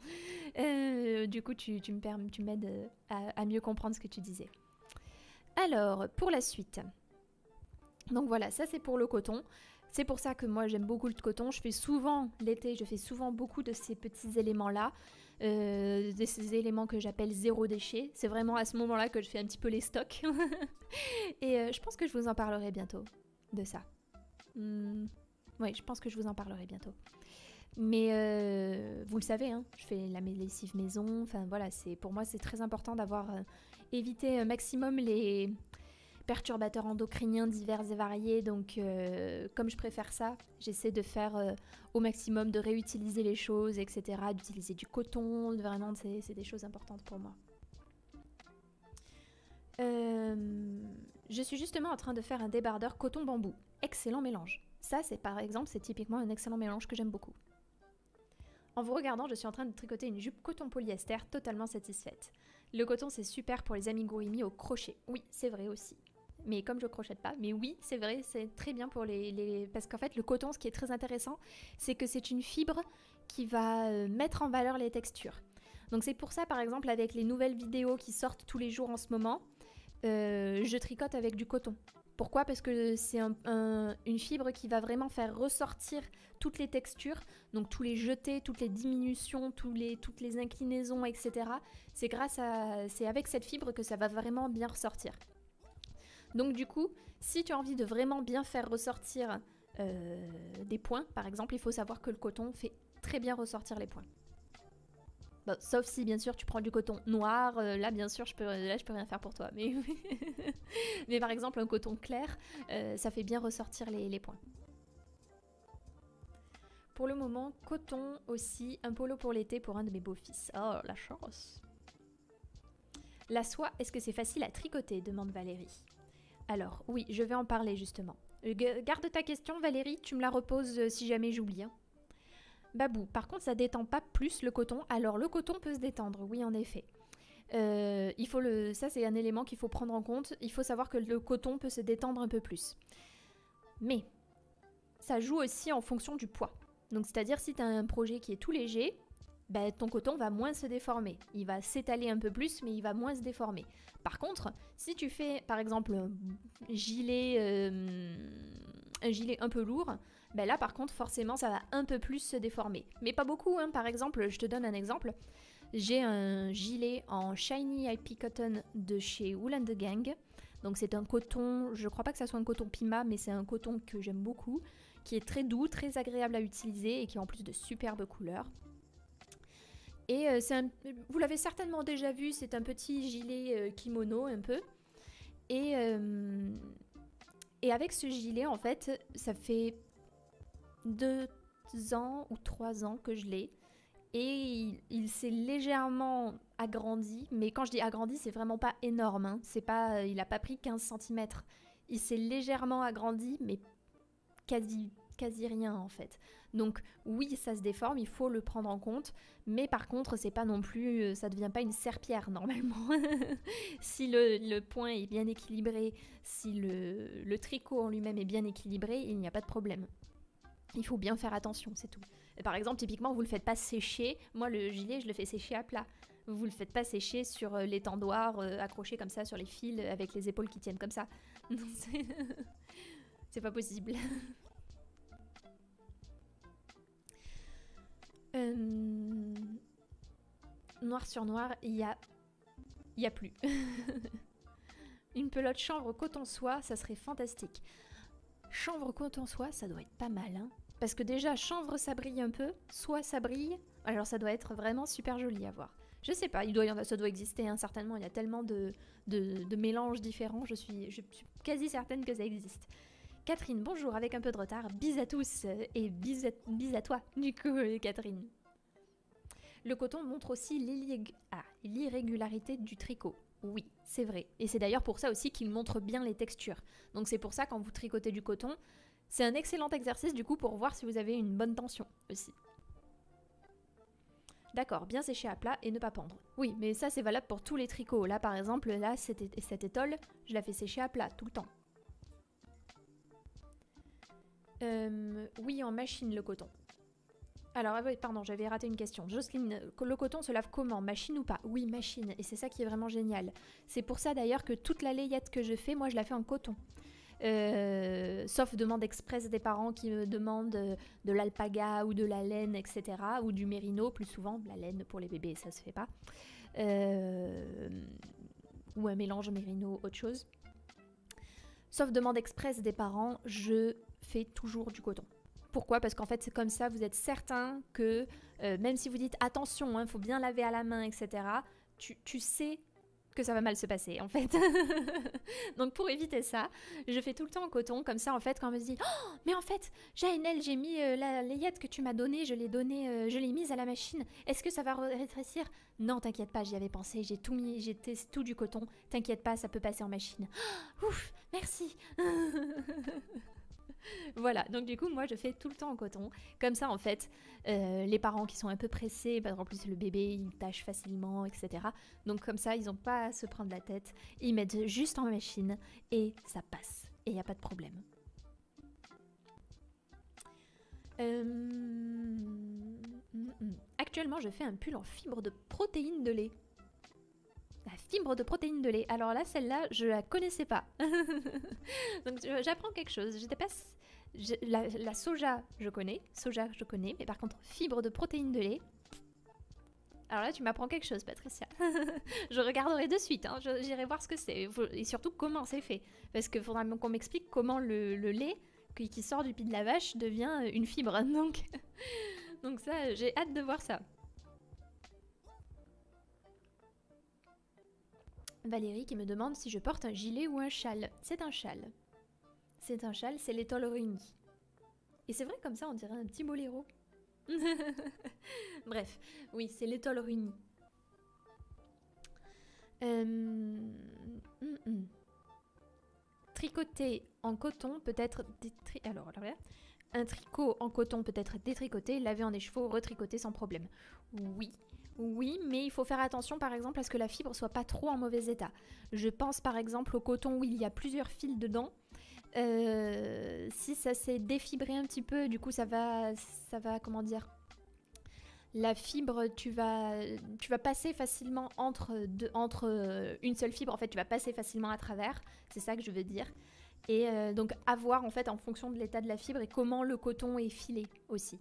Euh, du coup, tu, tu m'aides euh, à, à, mieux comprendre ce que tu disais. Alors, pour la suite. Donc voilà, ça c'est pour le coton. C'est pour ça que moi j'aime beaucoup le coton. Je fais souvent l'été, je fais souvent beaucoup de ces petits éléments-là. Euh, de ces éléments que j'appelle zéro déchet. C'est vraiment à ce moment-là que je fais un petit peu les stocks. Et je pense que je vous en parlerai bientôt de ça. Hmm. Oui, je pense que je vous en parlerai bientôt. Mais euh, vous le savez, hein, je fais la lessive maison. Enfin voilà, pour moi c'est très important d'avoir euh, évité un maximum les perturbateurs endocriniens divers et variés. Donc euh, comme je préfère ça, j'essaie de faire au maximum de réutiliser les choses, etc. D'utiliser du coton. Vraiment, c'est des choses importantes pour moi. je suis justement en train de faire un débardeur coton bambou. Excellent mélange. Ça, c'est par exemple, c'est typiquement un excellent mélange que j'aime beaucoup. En vous regardant, je suis en train de tricoter une jupe coton polyester totalement satisfaite. Le coton, c'est super pour les amigurumi au crochet. Oui, c'est vrai aussi. Mais comme je crochette pas, mais oui, c'est vrai, c'est très bien pour les... Parce qu'en fait, le coton, ce qui est très intéressant, c'est que c'est une fibre qui va euh, mettre en valeur les textures. Donc c'est pour ça, par exemple, avec les nouvelles vidéos qui sortent tous les jours en ce moment, euh, je tricote avec du coton. Pourquoi? Parce que c'est une fibre qui va vraiment faire ressortir toutes les textures, donc tous les jetés, toutes les diminutions, tous les, toutes les inclinaisons, etc. C'est grâce à, c'est avec cette fibre que ça va vraiment bien ressortir. Donc du coup, si tu as envie de vraiment bien faire ressortir euh, des points, par exemple, il faut savoir que le coton fait très bien ressortir les points sauf si bien sûr tu prends du coton noir, euh, là bien sûr je peux, là je peux rien faire pour toi. Mais, mais par exemple un coton clair, euh, ça fait bien ressortir les, points. Pour le moment, coton aussi, un polo pour l'été pour un de mes beaux-fils. Oh, la chance La soie, est-ce que c'est facile à tricoter? demande Valérie. Alors, oui, je vais en parler justement. Euh, garde ta question Valérie, tu me la reposes si jamais j'oublie. Hein. Babou. Par contre, ça détend pas plus le coton. Alors, le coton peut se détendre, oui, en effet. Euh, il faut le, ça, c'est un élément qu'il faut prendre en compte. Il faut savoir que le coton peut se détendre un peu plus. Mais, ça joue aussi en fonction du poids. Donc, c'est-à-dire, si tu un projet qui est tout léger, ben, ton coton va moins se déformer. Il va s'étaler un peu plus, mais il va moins se déformer. Par contre, si tu fais, par exemple, un gilet, euh, un gilet un peu lourd, ben là par contre forcément ça va un peu plus se déformer. Mais pas beaucoup, hein. par exemple, je te donne un exemple. J'ai un gilet en Shiny IP Cotton de chez Wool the Gang. Donc c'est un coton, je crois pas que ça soit un coton Pima, mais c'est un coton que j'aime beaucoup, qui est très doux, très agréable à utiliser et qui a en plus de superbes couleurs. Et euh, vous l'avez certainement déjà vu, c'est un petit gilet euh, kimono un peu. Et, euh, et avec ce gilet, en fait, ça fait deux ans ou trois ans que je l'ai. Et il, s'est légèrement agrandi, mais quand je dis agrandi, c'est vraiment pas énorme. Hein. Pas, il a pas pris 15 cm. il s'est légèrement agrandi, mais quasi, quasi rien en fait. Donc oui, ça se déforme, il faut le prendre en compte, mais par contre, c'est pas non plus, euh, ça devient pas une serpillère normalement. si le, point est bien équilibré, si le, tricot en lui-même est bien équilibré, il n'y a pas de problème. Il faut bien faire attention, c'est tout. par exemple, typiquement, vous le faites pas sécher. Moi, le gilet, je le fais sécher à plat. Vous le faites pas sécher sur euh, l'étendoir euh, accroché comme ça sur les fils avec les épaules qui tiennent comme ça. c'est pas possible. Euh, noir sur noir, il y a... A plus. Une pelote chanvre coton soie, ça serait fantastique. Chanvre coton soie, ça doit être pas mal, hein. Parce que déjà, chanvre ça brille un peu, soie ça brille, alors ça doit être vraiment super joli à voir. Je sais pas, il doit ça doit exister, hein, certainement, il y a tellement de, de, mélanges différents, je suis, je suis quasi certaine que ça existe. Catherine, bonjour, avec un peu de retard. Bis à tous euh, et bis à, toi, du coup, euh, Catherine. Le coton montre aussi ah, l'irrégularité du tricot. Oui, c'est vrai. Et c'est d'ailleurs pour ça aussi qu'il montre bien les textures. Donc c'est pour ça quand vous tricotez du coton, c'est un excellent exercice du coup pour voir si vous avez une bonne tension aussi. D'accord, bien sécher à plat et ne pas pendre. Oui, mais ça c'est valable pour tous les tricots. Là par exemple, là cette, cette étole, je la fais sécher à plat tout le temps. Euh, oui, en machine, le coton. Alors, ah pardon, j'avais raté une question. Jocelyne, le coton se lave comment? Machine ou pas? Oui, machine. Et c'est ça qui est vraiment génial. C'est pour ça d'ailleurs que toute la layette que je fais, moi, je la fais en coton. Euh, sauf demande express des parents qui me demandent euh, de l'alpaga ou de la laine, etc. Ou du mérino, plus souvent. La laine pour les bébés, ça se fait pas. ou un mélange mérino, autre chose. Sauf demande express des parents, je fait toujours du coton. Pourquoi? Parce qu'en fait, c'est comme ça, vous êtes certain que euh, même si vous dites attention, il hein, faut bien laver à la main, etc., tu, sais que ça va mal se passer en fait. Donc pour éviter ça, je fais tout le temps en coton comme ça en fait quand on me dit oh, mais en fait, Jaënel, j'ai mis euh, la layette que tu m'as donnée, je l'ai donnée euh, je l'ai mise à la machine. Est-ce que ça va rétrécir? Non, t'inquiète pas, j'y avais pensé, j'ai tout mis, j'ai tout du coton. T'inquiète pas, ça peut passer en machine. ouf, merci. voilà, donc du coup, moi, je fais tout le temps en coton. Comme ça, en fait, euh, les parents qui sont un peu pressés, parce plus, le bébé, il tâche facilement, etc. Donc comme ça, ils n'ont pas à se prendre la tête. Ils mettent juste en machine et ça passe. Et il n'y a pas de problème. Euh, actuellement, je fais un pull en fibre de protéines de lait. La fibre de protéines de lait. Alors là, celle-là, je la connaissais pas. Donc j'apprends quelque chose. J'étais pas. la, soja, je connais. Soja, je connais. Mais par contre, fibre de protéines de lait. Alors là, tu m'apprends quelque chose, Patricia. je regarderai de suite. Hein. J'irai voir ce que c'est. Et surtout, comment c'est fait. Parce qu'il faudra qu'on m'explique comment le, lait qui, sort du pied de la vache devient une fibre. Donc, Donc ça, j'ai hâte de voir ça. Valérie qui me demande si je porte un gilet ou un châle. C'est un châle. C'est un châle, c'est l'étole réunie. Et c'est vrai comme ça, on dirait un petit boléro. Bref, oui, c'est l'étole réunie. Euh... Mm, mm. Tricoter en coton peut être alors un tricot en coton peut être détricoté, lavé en écheveau, retricoté sans problème. Oui, oui, mais il faut faire attention par exemple à ce que la fibre soit pas trop en mauvais état. Je pense par exemple au coton où il y a plusieurs fils dedans. Euh, si ça s'est défibré un petit peu, du coup ça va, ça va comment dire, la fibre, tu vas, passer facilement entre, entre euh, une seule fibre, en fait, tu vas passer facilement à travers. C'est ça que je veux dire. Et euh, donc, à voir en fait en fonction de l'état de la fibre et comment le coton est filé aussi.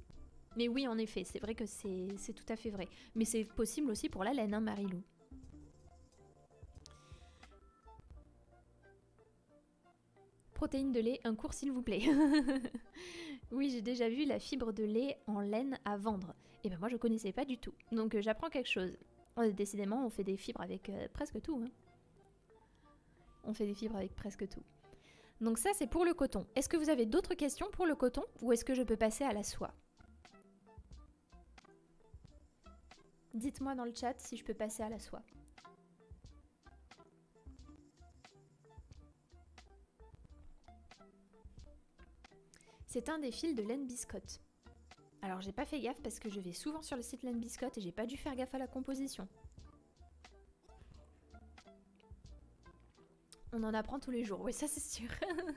Mais oui, en effet, c'est vrai que c'est tout à fait vrai. Mais c'est possible aussi pour la laine, hein, Marilou. Protéines de lait, un cours s'il vous plaît. oui, j'ai déjà vu la fibre de lait en laine à vendre. Et ben moi, je connaissais pas du tout. Donc euh, j'apprends quelque chose. décidément, on fait des fibres avec euh, presque tout. Hein. On fait des fibres avec presque tout. Donc ça, c'est pour le coton. Est-ce que vous avez d'autres questions pour le coton ou est-ce que je peux passer à la soie? Dites-moi dans le chat si je peux passer à la soie. C'est un des fils de laine biscotte. Alors j'ai pas fait gaffe parce que je vais souvent sur le site laine biscotte et j'ai pas dû faire gaffe à la composition. On en apprend tous les jours, oui ça c'est sûr.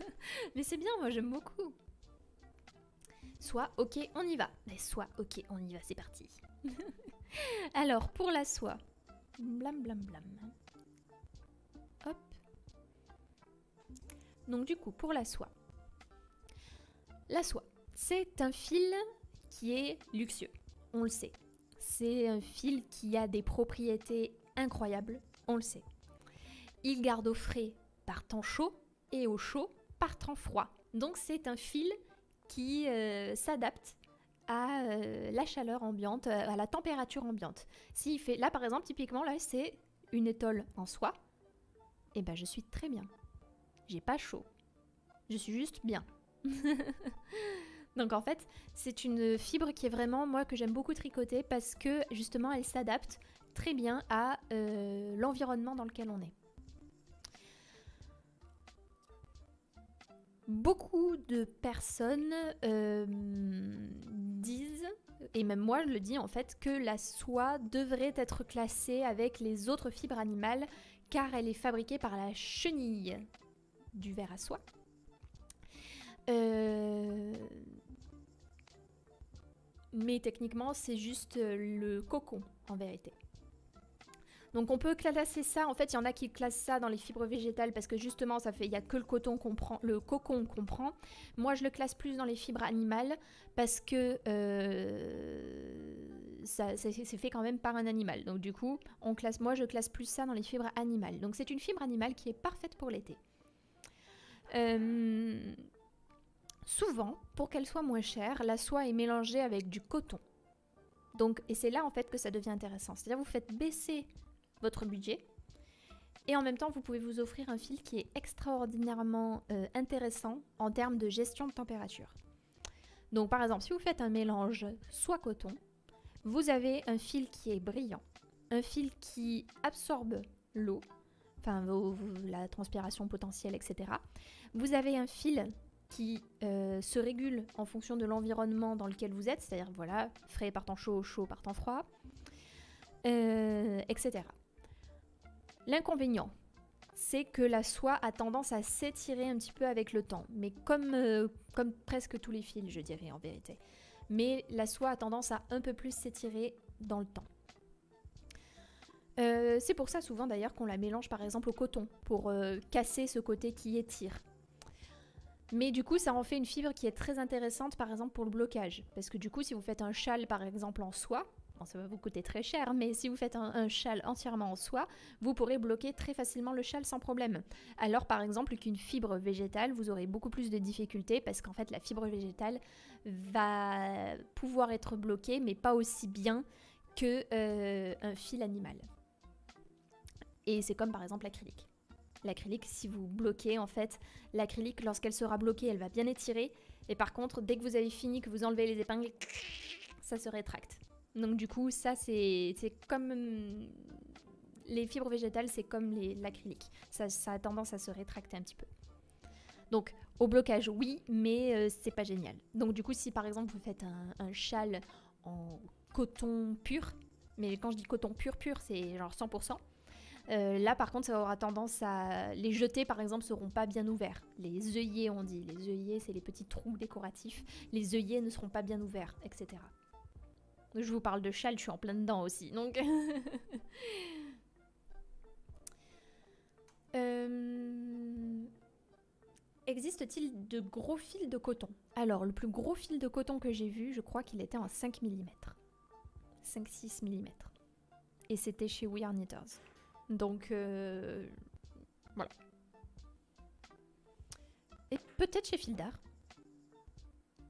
Mais c'est bien, moi j'aime beaucoup. Soit ok, on y va. Mais soit ok, on y va, c'est parti. Alors pour la soie. Blam blam blam. Hop. Donc du coup, pour la soie. La soie, c'est un fil qui est luxueux, on le sait. C'est un fil qui a des propriétés incroyables, on le sait. Il garde au frais par temps chaud et au chaud par temps froid. Donc c'est un fil qui euh, s'adapte à euh, la chaleur ambiante, euh, à la température ambiante. S'il fait, là par exemple, typiquement là c'est une étole en soie, et eh ben je suis très bien. J'ai pas chaud. Je suis juste bien. Donc en fait, c'est une fibre qui est vraiment, moi, que j'aime beaucoup tricoter parce que justement, elle s'adapte très bien à euh, l'environnement dans lequel on est. Beaucoup de personnes euh, disent, et même moi je le dis en fait, que la soie devrait être classée avec les autres fibres animales car elle est fabriquée par la chenille du verre à soie. Euh, mais techniquement, c'est juste le cocon en vérité. Donc on peut classer ça, en fait il y en a qui classent ça dans les fibres végétales parce que justement ça fait, il n'y a que le coton qu'on prend, le cocon qu'on prend. Moi je le classe plus dans les fibres animales parce que euh, ça, c'est fait quand même par un animal. Donc du coup, on classe, moi je classe plus ça dans les fibres animales. Donc c'est une fibre animale qui est parfaite pour l'été. Euh, souvent, pour qu'elle soit moins chère, la soie est mélangée avec du coton. Donc, et c'est là en fait que ça devient intéressant. C'est-à-dire vous faites baisser votre budget et en même temps vous pouvez vous offrir un fil qui est extraordinairement euh, intéressant en termes de gestion de température. Donc par exemple, si vous faites un mélange soie-coton, vous avez un fil qui est brillant, un fil qui absorbe l'eau, enfin la transpiration potentielle, etc. Vous avez un fil qui euh, se régule en fonction de l'environnement dans lequel vous êtes, c'est-à-dire voilà, frais par temps chaud, chaud par temps froid, euh, etc. L'inconvénient, c'est que la soie a tendance à s'étirer un petit peu avec le temps, mais comme, euh, comme presque tous les fils, je dirais en vérité. Mais la soie a tendance à un peu plus s'étirer dans le temps. c'est pour ça souvent d'ailleurs qu'on la mélange par exemple au coton, pour casser ce côté qui étire. Mais du coup, ça en fait une fibre qui est très intéressante, par exemple, pour le blocage. Parce que du coup, si vous faites un châle, par exemple, en soie, ça va vous coûter très cher, mais si vous faites un, châle entièrement en soie, vous pourrez bloquer très facilement le châle sans problème. Alors, par exemple, qu'une fibre végétale, vous aurez beaucoup plus de difficultés parce qu'en fait, la fibre végétale va pouvoir être bloquée, mais pas aussi bien qu'un euh, fil animal. Et c'est comme par exemple l'acrylique. L'acrylique, si vous bloquez, en fait, l'acrylique, lorsqu'elle sera bloquée, elle va bien étirer. Et par contre, dès que vous avez fini, que vous enlevez les épingles, ça se rétracte. Donc du coup, ça, c'est comme... Hum, les fibres végétales, c'est comme l'acrylique. Ça, a tendance à se rétracter un petit peu. Donc, au blocage, oui, mais euh, c'est pas génial. Donc du coup, si par exemple vous faites un, un châle en coton pur, mais quand je dis coton pur pur, c'est genre 100%, euh, là, par contre, ça aura tendance à. Les jetés, par exemple, seront pas bien ouverts. Les œillets, on dit. Les œillets, c'est les petits trous décoratifs. Les œillets ne seront pas bien ouverts, etc. Je vous parle de châle, je suis en plein dedans aussi. Donc. Euh, existe-t-il de gros fils de coton? Alors, le plus gros fil de coton que j'ai vu, je crois qu'il était en 5 mm. 5-6 mm. Et c'était chez We Are Knitters. Donc, euh, voilà. Et peut-être chez Fildar.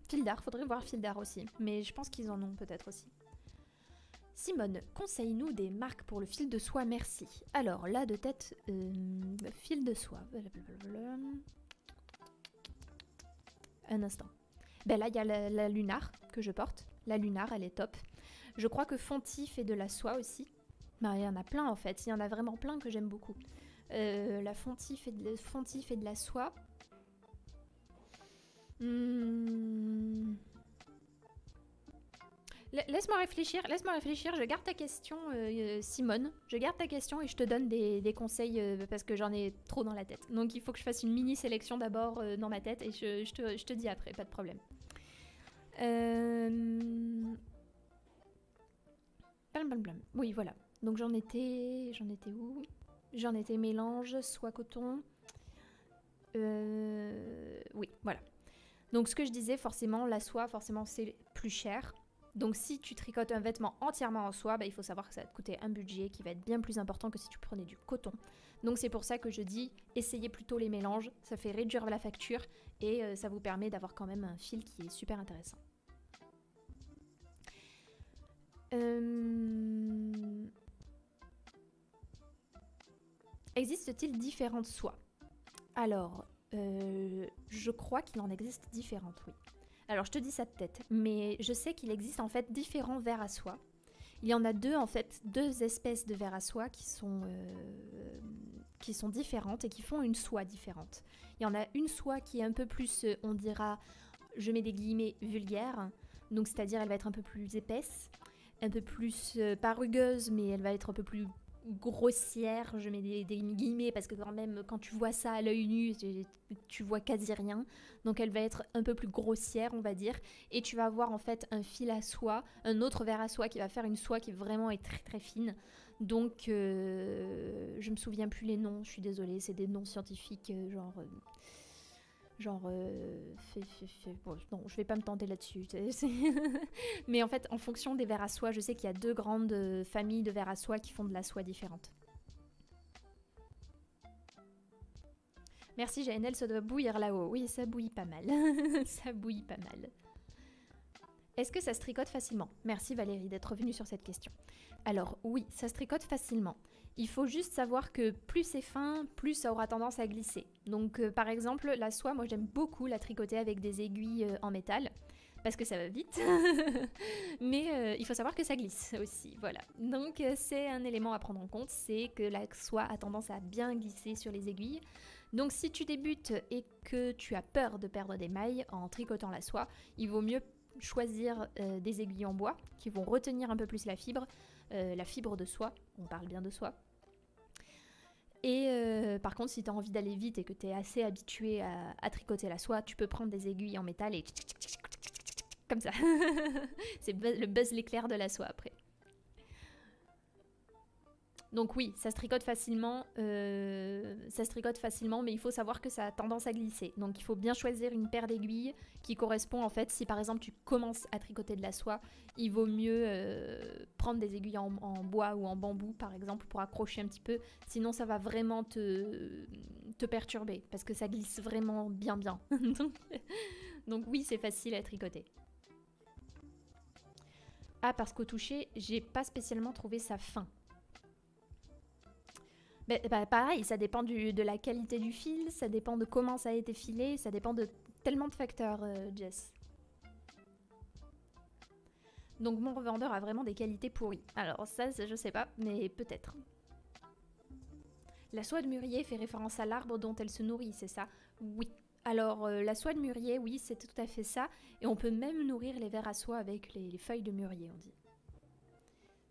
Fildar, faudrait voir Fildar aussi. Mais je pense qu'ils en ont peut-être aussi. Simone, conseille-nous des marques pour le fil de soie, merci. Alors, là, de tête, euh, fil de soie. Un instant. Ben là, il y a la, Lunar que je porte. La Lunar, elle est top. Je crois que Fonty fait de la soie aussi. Bah, il y en a plein en fait, il y en a vraiment plein que j'aime beaucoup. Euh, la fontif et de, et de la soie. Hmm. Laisse-moi réfléchir, laisse-moi réfléchir. Je garde ta question, euh, Simone. Je garde ta question et je te donne des, conseils euh, parce que j'en ai trop dans la tête. Donc il faut que je fasse une mini sélection d'abord euh, dans ma tête et je, te, dis après, pas de problème. Oui, voilà. Donc j'en étais, j'en étais où? J'en étais mélange, soie coton. Oui, voilà. Donc ce que je disais, forcément, la soie, forcément, c'est plus cher. Donc si tu tricotes un vêtement entièrement en soie, bah, il faut savoir que ça va te coûter un budget qui va être bien plus important que si tu prenais du coton. Donc c'est pour ça que je dis essayez plutôt les mélanges, ça fait réduire la facture et euh, ça vous permet d'avoir quand même un fil qui est super intéressant. Euh, existe-t-il différentes soies? Alors, euh, je crois qu'il en existe différentes, oui. Alors je te dis ça de tête, mais je sais qu'il existe en fait différents verres à soie. Il y en a deux en fait, deux espèces de verres à soie qui sont, euh, qui sont différentes et qui font une soie différente. Il y en a une soie qui est un peu plus, euh, on dira, je mets des guillemets vulgaires, donc c'est-à-dire elle va être un peu plus épaisse, un peu plus euh, pas rugueuse, mais elle va être un peu plus grossière, je mets des, guillemets parce que quand même quand tu vois ça à l'œil nu, tu, vois quasi rien. Donc elle va être un peu plus grossière, on va dire, et tu vas avoir en fait un fil à soie, un autre verre à soie qui va faire une soie qui vraiment est très très fine. Donc euh, je me souviens plus les noms, je suis désolée, c'est des noms scientifiques euh, genre euh, euh, non, je vais pas me tenter là-dessus. Mais en fait, en fonction des verres à soie, je sais qu'il y a deux grandes euh, familles de verres à soie qui font de la soie différente. Merci JNL, ça doit bouillir là-haut. Oui, ça bouillit pas mal. ça bouillit pas mal. Est-ce que ça se tricote facilement? Merci Valérie d'être venue sur cette question. Alors oui, ça se tricote facilement. Il faut juste savoir que plus c'est fin, plus ça aura tendance à glisser. Donc euh, par exemple, la soie, moi j'aime beaucoup la tricoter avec des aiguilles euh, en métal parce que ça va vite. Mais euh, il faut savoir que ça glisse aussi, voilà. Donc c'est un élément à prendre en compte, c'est que la soie a tendance à bien glisser sur les aiguilles. Donc si tu débutes et que tu as peur de perdre des mailles en tricotant la soie, il vaut mieux choisir des aiguilles en bois qui vont retenir un peu plus la fibre, la fibre de soie, on parle bien de soie, et euh, par contre, si tu as envie d'aller vite et que tu es assez habitué à, tricoter la soie, tu peux prendre des aiguilles en métal et comme ça. C'est le buzz l'éclair de la soie après. Donc oui, ça se tricote facilement, euh, ça se tricote facilement, mais il faut savoir que ça a tendance à glisser. Donc il faut bien choisir une paire d'aiguilles qui correspond en fait, si par exemple tu commences à tricoter de la soie, il vaut mieux euh, prendre des aiguilles en, bois ou en bambou par exemple pour accrocher un petit peu, sinon ça va vraiment te, perturber parce que ça glisse vraiment bien bien. donc, donc oui, c'est facile à tricoter. Ah, parce qu'au toucher, j'ai pas spécialement trouvé ça fin. Bah, pareil, ça dépend de la qualité du fil, ça dépend de comment ça a été filé, ça dépend de tellement de facteurs, euh, Jess. Donc mon revendeur a vraiment des qualités pourries. Alors ça, je sais pas, mais peut-être. La soie de mûrier fait référence à l'arbre dont elle se nourrit, c'est ça? Oui. Alors euh, la soie de mûrier, oui, c'est tout à fait ça. Et on peut même nourrir les vers à soie avec les feuilles de mûrier, on dit.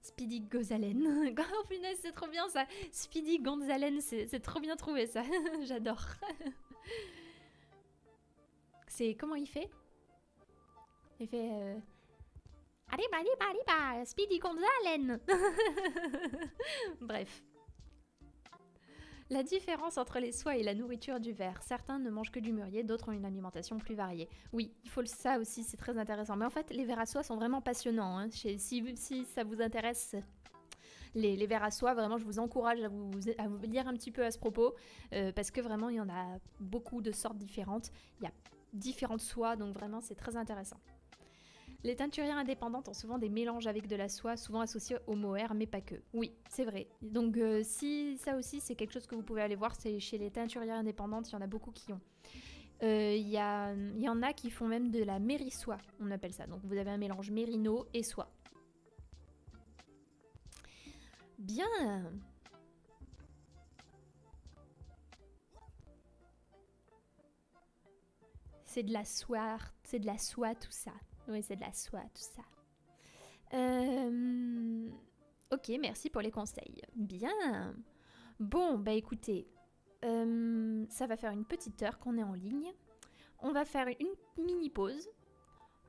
Speedy Gonzalen. oh punaise, c'est trop bien ça. Speedy Gonzalen, c'est trop bien trouvé ça. J'adore. c'est comment il fait? Il fait. Euh... Arriba, arriba, arriba, Speedy Gonzalen. Bref. La différence entre les soies et la nourriture du ver. Certains ne mangent que du mûrier, d'autres ont une alimentation plus variée. Oui, il faut le ça aussi, c'est très intéressant. Mais en fait, les vers à soie sont vraiment passionnants. Hein. Si, ça vous intéresse, les, les vers à soie, vraiment, je vous encourage à vous, à vous lire un petit peu à ce propos, euh, parce que vraiment, il y en a beaucoup de sortes différentes. Il y a différentes soies, donc vraiment, c'est très intéressant. Les teinturières indépendantes ont souvent des mélanges avec de la soie, souvent associés au mohair, mais pas que. Oui, c'est vrai. Donc euh, si ça aussi c'est quelque chose que vous pouvez aller voir, c'est chez les teinturières indépendantes, il y en a beaucoup qui ont. Euh, il y, y, en a qui font même de la mérissoie, on appelle ça. Donc vous avez un mélange mérino et soie. Bien c'est de la soie, c'est de la soie tout ça. Oui, c'est de la soie tout ça. Euh, ok, merci pour les conseils. Bien. Bon, bah écoutez, euh, ça va faire une petite heure qu'on est en ligne. On va faire une mini pause.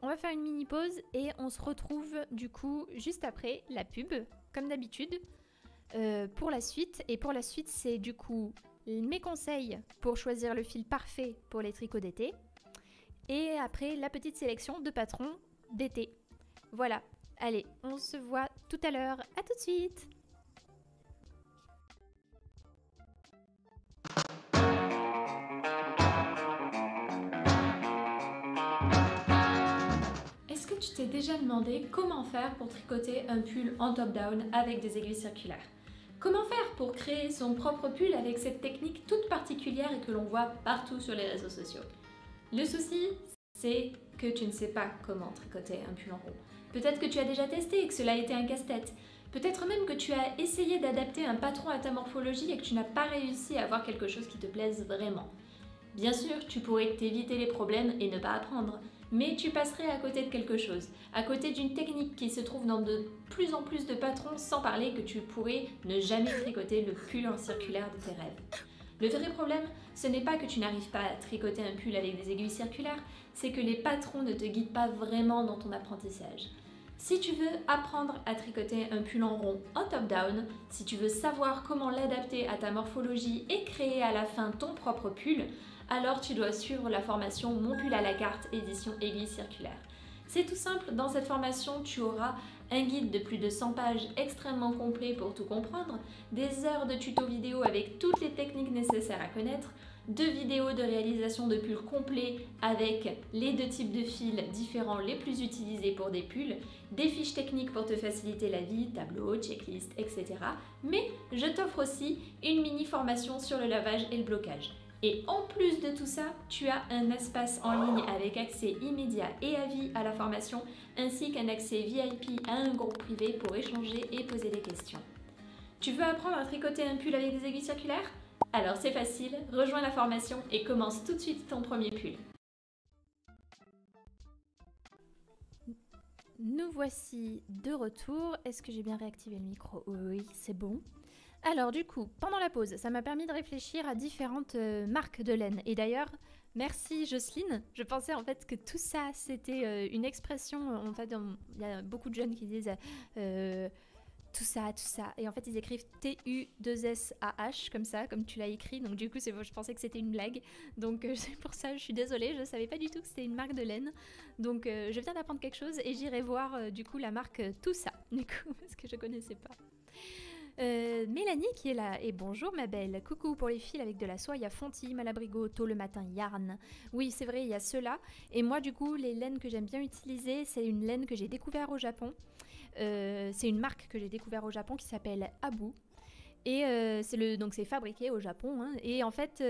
On va faire une mini pause et on se retrouve du coup juste après la pub, comme d'habitude, euh, pour la suite. Et pour la suite, c'est du coup mes conseils pour choisir le fil parfait pour les tricots d'été. Et après, la petite sélection de patrons d'été. Voilà. Allez, on se voit tout à l'heure. À tout de suite Est-ce que tu t'es déjà demandé comment faire pour tricoter un pull en top-down avec des aiguilles circulaires? Comment faire pour créer son propre pull avec cette technique toute particulière et que l'on voit partout sur les réseaux sociaux? Le souci, c'est que tu ne sais pas comment tricoter un pull en rond. Peut-être que tu as déjà testé et que cela a été un casse-tête. Peut-être même que tu as essayé d'adapter un patron à ta morphologie et que tu n'as pas réussi à avoir quelque chose qui te plaise vraiment. Bien sûr, tu pourrais t'éviter les problèmes et ne pas apprendre, mais tu passerais à côté de quelque chose, à côté d'une technique qui se trouve dans de plus en plus de patrons, sans parler que tu pourrais ne jamais tricoter le pull en circulaire de tes rêves. Le vrai problème, ce n'est pas que tu n'arrives pas à tricoter un pull avec des aiguilles circulaires, c'est que les patrons ne te guident pas vraiment dans ton apprentissage. Si tu veux apprendre à tricoter un pull en rond en top-down, si tu veux savoir comment l'adapter à ta morphologie et créer à la fin ton propre pull, alors tu dois suivre la formation Mon pull à la carte édition aiguille circulaire. C'est tout simple, dans cette formation, tu auras un guide de plus de 100 pages extrêmement complet pour tout comprendre, des heures de tuto vidéo avec toutes les techniques nécessaires à connaître, deux vidéos de réalisation de pulls complets avec les deux types de fils différents les plus utilisés pour des pulls, des fiches techniques pour te faciliter la vie, tableau, checklist, etc. Mais je t'offre aussi une mini formation sur le lavage et le blocage. Et en plus de tout ça, tu as un espace en ligne avec accès immédiat et à vie à la formation, ainsi qu'un accès VIP à un groupe privé pour échanger et poser des questions. Tu veux apprendre à tricoter un pull avec des aiguilles circulaires? Alors c'est facile, rejoins la formation et commence tout de suite ton premier pull. Nous voici de retour. Est-ce que j'ai bien réactivé le micro? Oui, c'est bon. Alors du coup, pendant la pause, ça m'a permis de réfléchir à différentes euh, marques de laine. Et d'ailleurs, merci Jocelyne. Je pensais en fait que tout ça, c'était euh, une expression. En fait, il y a beaucoup de jeunes qui disent euh, tout ça, tout ça. Et en fait, ils écrivent T-U-2-S-A-H comme ça, comme tu l'as écrit. Donc du coup, je pensais que c'était une blague. Donc c'est pour ça, je suis désolée. Je ne savais pas du tout que c'était une marque de laine. Donc je viens d'apprendre quelque chose et j'irai voir du coup la marque Tout ça, du coup, parce que je connaissais pas. Euh, Mélanie qui est là. Et bonjour ma belle. Coucou pour les fils avec de la soie. Il y a Fonty, Malabrigo, tôt le matin, Yarn. Oui, c'est vrai, il y a cela. Et moi, du coup, les laines que j'aime bien utiliser, c'est une laine que j'ai découvert au Japon. Euh, c'est une marque que j'ai découvert au Japon qui s'appelle Abu. Et euh, c'est le donc c'est fabriqué au Japon. Hein. et en fait,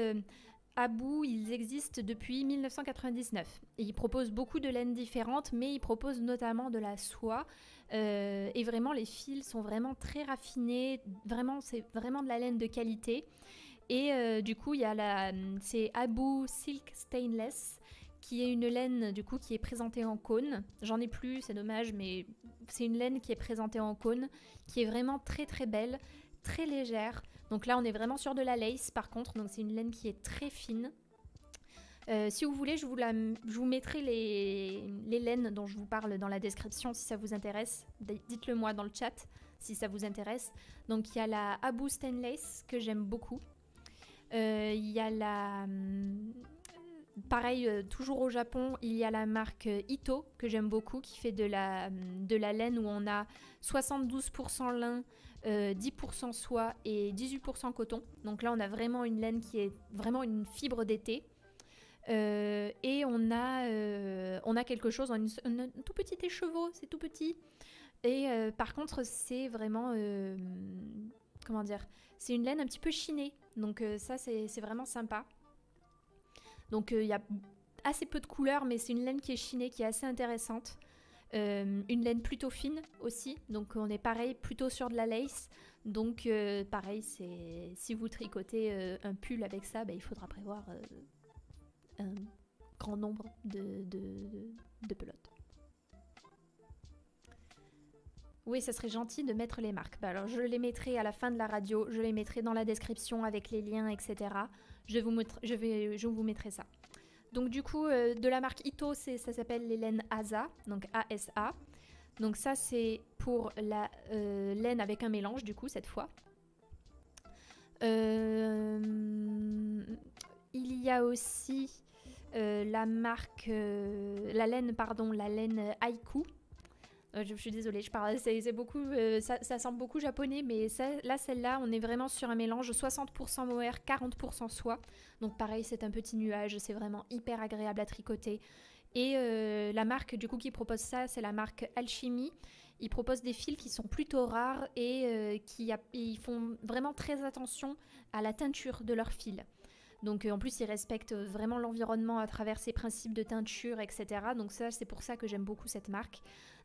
Abu, ils existent depuis 1999. Et ils proposent beaucoup de laines différentes, mais ils proposent notamment de la soie. Euh, et vraiment, les fils sont vraiment très raffinés. Vraiment, c'est vraiment de la laine de qualité. Et euh, du coup, il y a la, c'est Abu Silk Stainless, qui est une laine du coup qui est présentée en cône. J'en ai plus, c'est dommage, mais c'est une laine qui est présentée en cône, qui est vraiment très très belle, très légère. Donc là, on est vraiment sur de la lace par contre, donc c'est une laine qui est très fine. Euh, si vous voulez, je vous, mettrai les, laines dont je vous parle dans la description si ça vous intéresse. Dites-le moi dans le chat si ça vous intéresse. Donc il y a la Abu Stainless que j'aime beaucoup. Euh, il y a la... Pareil, euh, toujours au Japon, il y a la marque Ito que j'aime beaucoup qui fait de la, de la laine où on a 72% lin, 10% soie et 18% coton. Donc là, on a vraiment une laine qui est vraiment une fibre d'été. Euh, et on a, euh, on a quelque chose, un, tout petit écheveau, c'est tout petit. Et euh, par contre, c'est vraiment, comment dire, c'est une laine un petit peu chinée. Donc ça, c'est vraiment sympa. Donc il y a assez peu de couleurs, mais c'est une laine qui est chinée, qui est assez intéressante. une laine plutôt fine aussi, donc on est pareil, plutôt sur de la lace. Donc pareil, c'est si vous tricotez un pull avec ça, bah, il faudra prévoir grand nombre de, pelotes. Oui, ça serait gentil de mettre les marques. Bah, alors, je les mettrai à la fin de la radio, je les mettrai dans la description avec les liens, etc. Je vous, mettrai ça. Donc, du coup, euh, de la marque Ito, ça s'appelle les laines ASA, donc ASA. Donc, ça, c'est pour la euh, laine avec un mélange, du coup, cette fois. Euh, il y a aussi la marque, la laine, pardon, la laine Haiku. Euh, je, suis désolée, je parle, c'est beaucoup, euh, ça, semble beaucoup japonais, mais là, celle-là, on est vraiment sur un mélange 60% mohair, 40% soie. Donc pareil, c'est un petit nuage, c'est vraiment hyper agréable à tricoter. Et euh, la marque du coup qui propose ça, c'est la marque Alchimie. Ils proposent des fils qui sont plutôt rares et qui ils font vraiment très attention à la teinture de leurs fils. Donc en plus, ils respectent vraiment l'environnement à travers ces principes de teinture, etc. Donc ça, c'est pour ça que j'aime beaucoup cette marque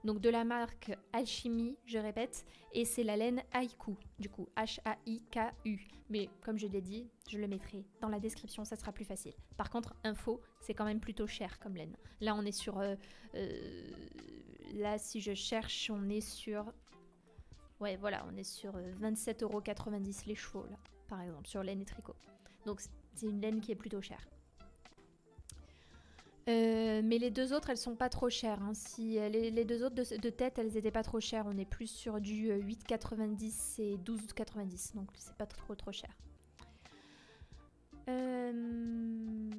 donc de la marque Alchimie, je répète, et c'est la laine Haiku, du coup, H-A-I-K-U. Mais comme je l'ai dit, je le mettrai dans la description, ça sera plus facile. Par contre, info, c'est quand même plutôt cher comme laine. Là, on est sur... Euh, euh, là, si je cherche, on est sur... Ouais, voilà, on est sur 27,90€ euh, les chevaux, là, par exemple, sur laine et tricot. Donc, c'est une laine qui est plutôt chère. Euh, mais les deux autres, elles sont pas trop chères. Hein. Si les, deux autres de, tête, elles étaient pas trop chères. On est plus sur du 8,90 et 12,90. Donc c'est pas trop trop cher. Euh,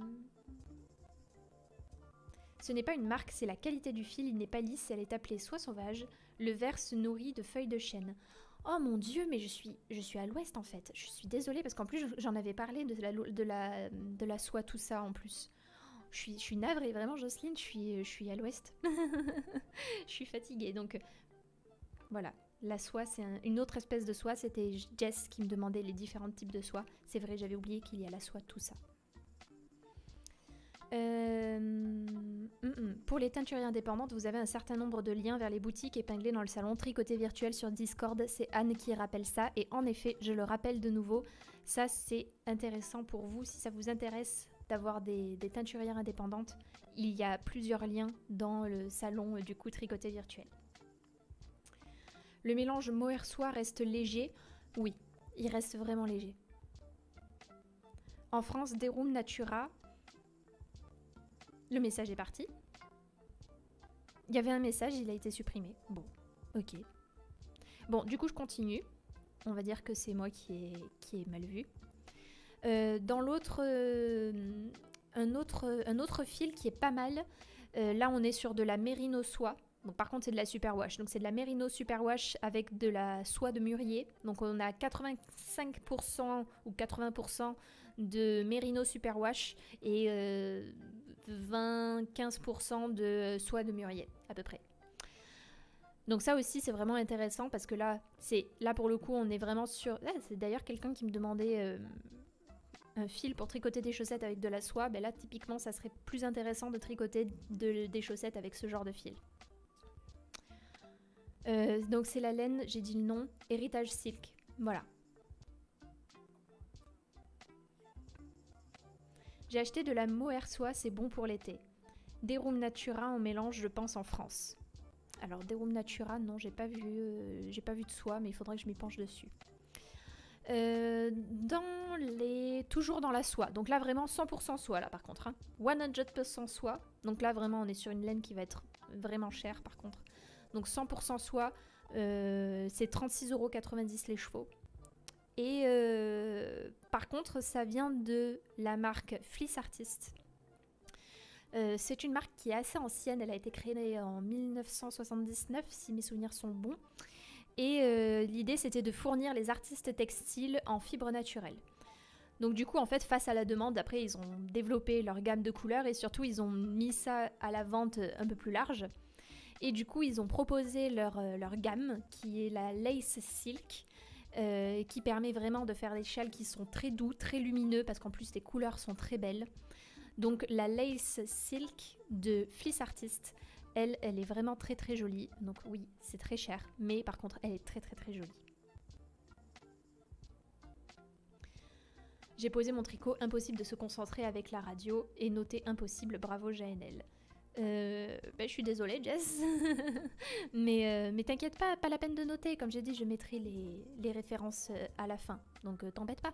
ce n'est pas une marque, c'est la qualité du fil. Il n'est pas lisse, elle est appelée soie sauvage. Le verre se nourrit de feuilles de chêne. Oh mon dieu, mais je suis, je suis à l'ouest en fait. Je suis désolée parce qu'en plus j'en avais parlé de la, soie, tout ça en plus. Je suis, navrée, vraiment, Jocelyne, je suis, je suis à l'ouest. je suis fatiguée, donc voilà. La soie, c'est une autre espèce de soie. C'était Jess qui me demandait les différents types de soie. C'est vrai, j'avais oublié qu'il y a la soie, tout ça. Euh, hum, hum. Pour les teinturiers indépendantes, vous avez un certain nombre de liens vers les boutiques épinglées dans le salon Tricoté virtuel sur Discord. C'est Anne qui rappelle ça. Et en effet, je le rappelle de nouveau, ça c'est intéressant pour vous si ça vous intéresse d'avoir des, teinturières indépendantes, il y a plusieurs liens dans le salon du coup tricoté virtuel. Le mélange mohair-soie reste léger Oui, il reste vraiment léger. En France, Derum Natura. Le message est parti. Il y avait un message, il a été supprimé. Bon, ok. Bon, du coup, je continue. On va dire que c'est moi qui ai, mal vu. Euh, dans l'autre, euh, un, autre, fil qui est pas mal, euh, là on est sur de la mérino soie. Donc, par contre, c'est de la superwash. Donc, c'est de la Merino superwash avec de la soie de mûrier. Donc, on a 85% ou 80% de Merino superwash et 20-15% de soie de mûrier, à peu près. Donc ça aussi c'est vraiment intéressant parce que là c'est là pour le coup on est vraiment sur. Ah, c'est d'ailleurs quelqu'un qui me demandait un fil pour tricoter des chaussettes avec de la soie, ben là typiquement ça serait plus intéressant de tricoter des chaussettes avec ce genre de fil. Euh, donc c'est la laine, j'ai dit le nom, Héritage Silk. Voilà. J'ai acheté de la mohair soie, c'est bon pour l'été. Des Room Natura en mélange, je pense, en France. Alors, des Room Natura, non, j'ai pas vu, euh, pas vu de soie, mais il faudrait que je m'y penche dessus. Euh, dans les... Toujours dans la soie. Donc là, vraiment 100% soie, là, par contre. 100% hein. soie. Donc là, vraiment, on est sur une laine qui va être vraiment chère, par contre. Donc 100% soie, euh, c'est 36,90€ les chevaux. Et euh, par contre, ça vient de la marque Fleece Artist. c'est une marque qui est assez ancienne, elle a été créée en 1979 si mes souvenirs sont bons. Et euh, l'idée, c'était de fournir les artistes textiles en fibres naturelles. Donc du coup, en fait, face à la demande, après, ils ont développé leur gamme de couleurs et surtout, ils ont mis ça à la vente un peu plus large. Et du coup, ils ont proposé leur, euh, leur gamme, qui est la Lace Silk, euh, qui permet vraiment de faire des châles qui sont très doux, très lumineux, parce qu'en plus, les couleurs sont très belles. Donc la Lace Silk de Fleece Artist, elle, elle est vraiment très très jolie. Donc oui, c'est très cher, mais par contre, elle est très très très jolie. J'ai posé mon tricot, impossible de se concentrer avec la radio et noté impossible, bravo JNL. Euh, ben, je suis désolée, Jess. mais euh, mais t'inquiète pas, pas la peine de noter. Comme j'ai dit, je mettrai les, les références euh, à la fin. Donc t'embête pas.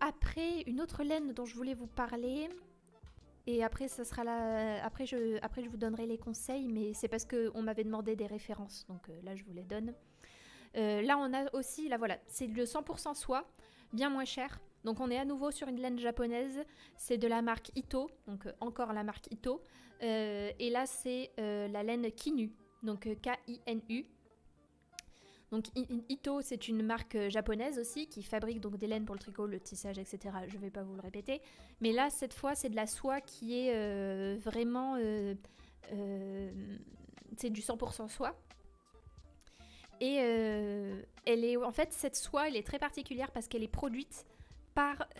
Après, une autre laine dont je voulais vous parler. Et après, ça sera là. Après, je, après, je vous donnerai les conseils, mais c'est parce qu'on m'avait demandé des références. Donc là, je vous les donne. Là, on a aussi, là voilà, c'est le 100% soie, bien moins cher. Donc on est à nouveau sur une laine japonaise. C'est de la marque Ito, donc euh, encore la marque Ito. Euh, et là, c'est euh, la laine Kinu, donc K-I-N-U. Donc Ito, c'est une marque japonaise aussi qui fabrique donc des laines pour le tricot, le tissage, etc. Je ne vais pas vous le répéter. Mais là, cette fois, c'est de la soie qui est vraiment... c'est du 100% soie. Et elle est, en fait, cette soie, elle est très particulière parce qu'elle est produite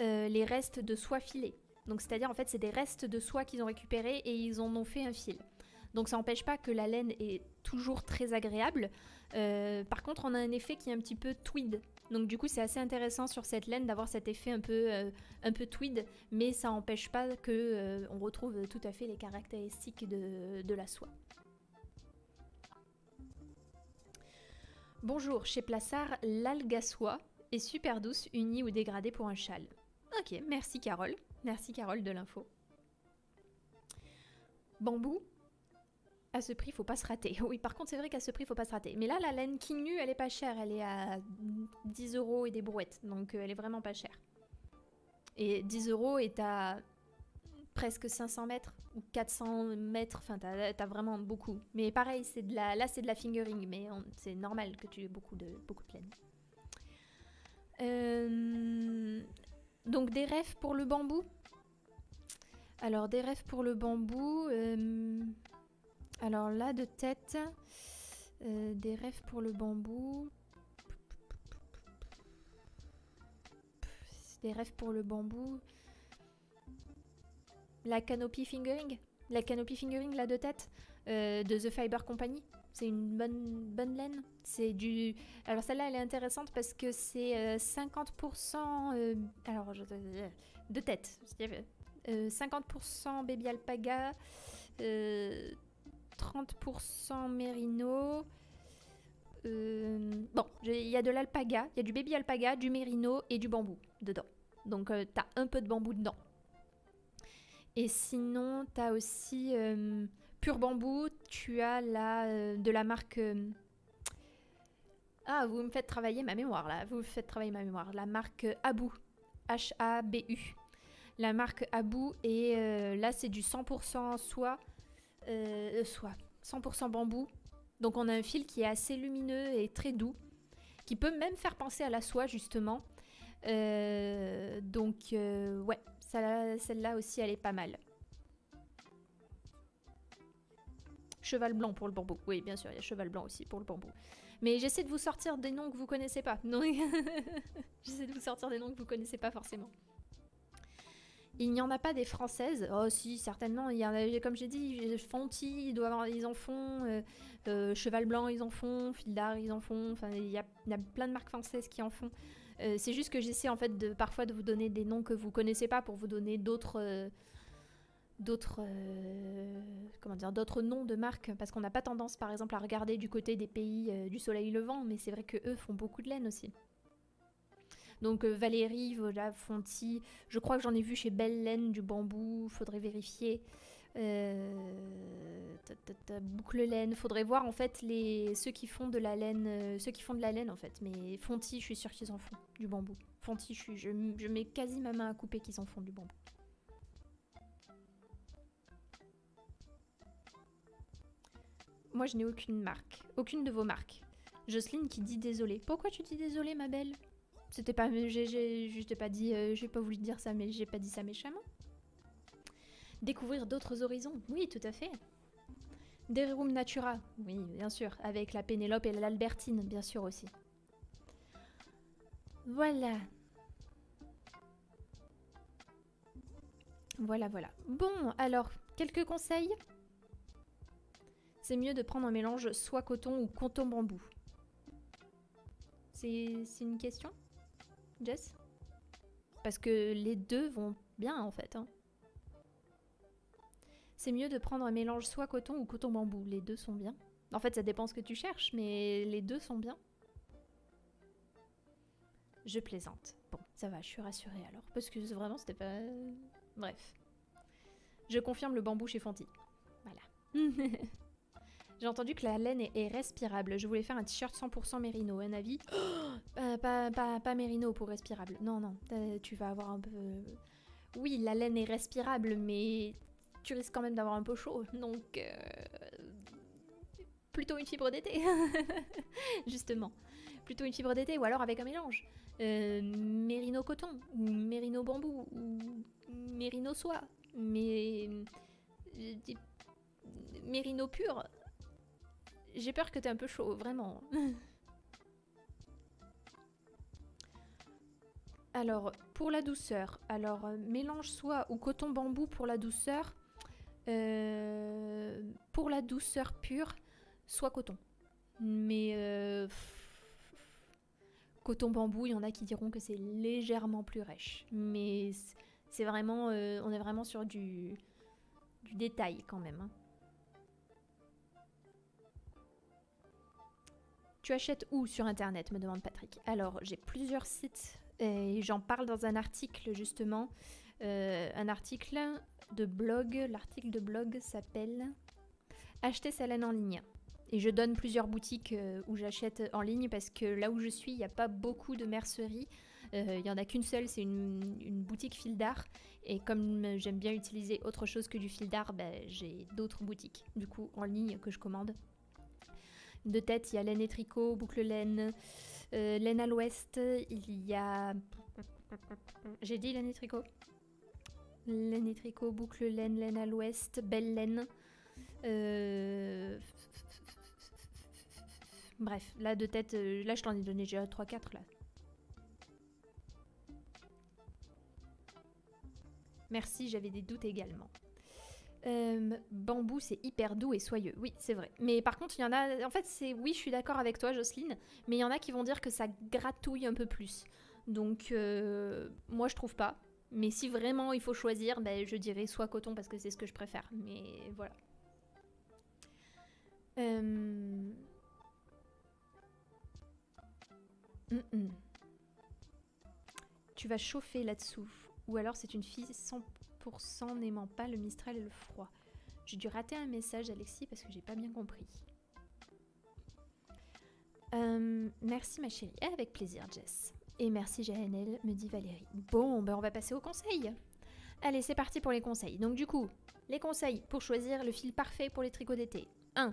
euh, les restes de soie filée. Donc, c'est-à-dire, en fait, c'est des restes de soie qu'ils ont récupérés et ils en ont fait un fil. Donc, ça n'empêche pas que la laine est toujours très agréable. Euh, par contre, on a un effet qui est un petit peu tweed. Donc, du coup, c'est assez intéressant sur cette laine d'avoir cet effet un peu, euh, tweed, mais ça n'empêche pas que on retrouve tout à fait les caractéristiques de, de la soie. Bonjour, chez Plassard, l'algue à soie est super douce, unie ou dégradée pour un châle. Ok, merci Carole. Merci Carole de l'info. Bambou, à ce prix, faut pas se rater. Oui, par contre, c'est vrai qu'à ce prix, faut pas se rater. Mais là, la laine King elle est pas chère. Elle est à 10 euros et des brouettes. Donc, euh, elle est vraiment pas chère. Et 10 euros est à presque 500 mètres ou 400 mètres. Enfin, t'as as vraiment beaucoup. Mais pareil, c'est de la, là, c'est de la fingering. Mais c'est normal que tu aies beaucoup de, beaucoup de laine. Euh, donc, des rêves pour le bambou. Alors, des rêves pour le bambou. euh, alors là, de tête, euh, des rêves pour le bambou. Des rêves pour le bambou. La canopy fingering. La canopy fingering, là, de tête, de The Fiber Company. C'est une bonne, bonne laine. C'est du. Alors celle-là, elle est intéressante parce que c'est euh, 50%. euh, Alors, je- de tête. Euh, 50% baby alpaga. euh, 30% mérino. Euh, bon, il y a de l'alpaga, il y a du baby alpaga, du mérino et du bambou dedans. Donc euh, t'as un peu de bambou dedans. Et sinon, t'as aussi euh, pur bambou, tu as la, euh, de la marque... euh, Ah, vous me faites travailler ma mémoire là, vous me faites travailler ma mémoire. La marque Abu, H-A-B-U. La marque Abu, et euh, là c'est du 100% soie soie, 100% bambou. Donc on a un fil qui est assez lumineux et très doux, qui peut même faire penser à la soie justement. Donc ouais, celle-là aussi elle est pas mal. Cheval blanc pour le bambou. Oui, bien sûr, il y a cheval blanc aussi pour le bambou. Mais j'essaie de vous sortir des noms que vous connaissez pas. Non, j'essaie de vous sortir des noms que vous connaissez pas forcément. Il n'y en a pas des françaises Oh si, certainement. Il y en a, comme j'ai dit, Fonty, ils, doivent, ils en font. euh, euh, Cheval Blanc, ils en font. Fildar, ils en font. Il y, a, plein de marques françaises qui en font. Euh, c'est juste que j'essaie en fait de, parfois de vous donner des noms que vous connaissez pas pour vous donner d'autres... d'autres euh, comment dire d'autres noms de marques parce qu'on n'a pas tendance par exemple à regarder du côté des pays euh, du soleil levant mais c'est vrai que eux font beaucoup de laine aussi donc euh, Valérie, voilà, Fonty, je crois que j'en ai vu chez Belle Laine du bambou, faudrait vérifier. Boucle laine, faudrait voir en fait ceux qui font de la laine, ceux qui font de la laine en fait. Mais Fonty, je suis sûre qu'ils en font du bambou. Je, je mets quasi ma main à couper qu'ils en font du bambou. Moi, je n'ai aucune marque, aucune de vos marques. Jocelyne qui dit désolé. Pourquoi tu dis désolé, ma belle? C'était pas, je t'ai pas dit, euh, j'ai pas voulu dire ça, mais j'ai pas dit ça méchamment. Découvrir d'autres horizons, oui, tout à fait. Des Room Natura, oui, bien sûr, avec la Pénélope et l'Albertine, bien sûr aussi. Voilà. Voilà, voilà. Bon, alors, quelques conseils? C'est mieux de prendre un mélange soit coton ou coton bambou. C'est une question Jess? Parce que les deux vont bien en fait. hein. C'est mieux de prendre un mélange soit coton ou coton bambou. Les deux sont bien. En fait, ça dépend ce que tu cherches, mais les deux sont bien. Je plaisante. Bon, ça va, je suis rassurée alors. Parce que vraiment, c'était pas. Bref. Je confirme le bambou chez Fonty. Voilà. J'ai entendu que la laine est, respirable. Je voulais faire un t-shirt 100% mérino. Un avis Euh, pas, pas, pas mérino pour respirable. Non, non. euh, Tu vas avoir un peu. Oui, la laine est respirable, mais tu risques quand même d'avoir un peu chaud. Donc. euh, Plutôt une fibre d'été. Justement. Plutôt une fibre d'été ou alors avec un mélange. Euh, mérino coton ou mérino bambou ou mérino soie. Mais. Mérino pur. J'ai peur que t'aies un peu chaud, vraiment. alors, pour la douceur, alors euh, mélange soie ou coton bambou pour la douceur. Euh, pour la douceur pure, soit coton. Mais euh, coton bambou, il y en a qui diront que c'est légèrement plus rêche. Mais c'est vraiment, on est vraiment sur du, du détail quand même. hein. Tu achètes où sur internet me demande Patrick. Alors j'ai plusieurs sites et j'en parle dans un article justement. Euh, un article de blog. L'article de blog s'appelle Acheter sa laine en ligne. Et je donne plusieurs boutiques euh, où j'achète en ligne parce que là où je suis, il n'y a pas beaucoup de merceries. Euh, Il y en a qu'une seule, c'est une, une boutique fil d'art. Et comme j'aime bien utiliser autre chose que du fil d'art, ben, j'ai d'autres boutiques du coup en ligne que je commande. De tête, il y a laine et tricot, boucle laine, euh, laine à l'ouest, il y a... J'ai dit laine et tricot Laine et tricot, boucle laine, laine à l'ouest, belle laine. Euh, Bref, là de tête, euh, là je t'en ai donné déjà 3-4 là. Merci, j'avais des doutes également. Euh, bambou, c'est hyper doux et soyeux. Oui, c'est vrai. Mais par contre, il y en a. En fait, c'est. Oui, je suis d'accord avec toi, Jocelyne. Mais il y en a qui vont dire que ça gratouille un peu plus. Donc, euh, moi, je trouve pas. Mais si vraiment il faut choisir, ben, je dirais soit coton parce que c'est ce que je préfère. Mais voilà. Euh, hum, hum. Tu vas chauffer là-dessous. Ou alors c'est une fille 100% n'aimant pas le Mistral et le froid. J'ai dû rater un message, Alexis, parce que j'ai pas bien compris. Euh, merci ma chérie. Eh, Avec plaisir, Jess. Et merci JNL, me dit Valérie. Bon, ben on va passer aux conseils. Allez, c'est parti pour les conseils. Donc du coup, les conseils pour choisir le fil parfait pour les tricots d'été. 1.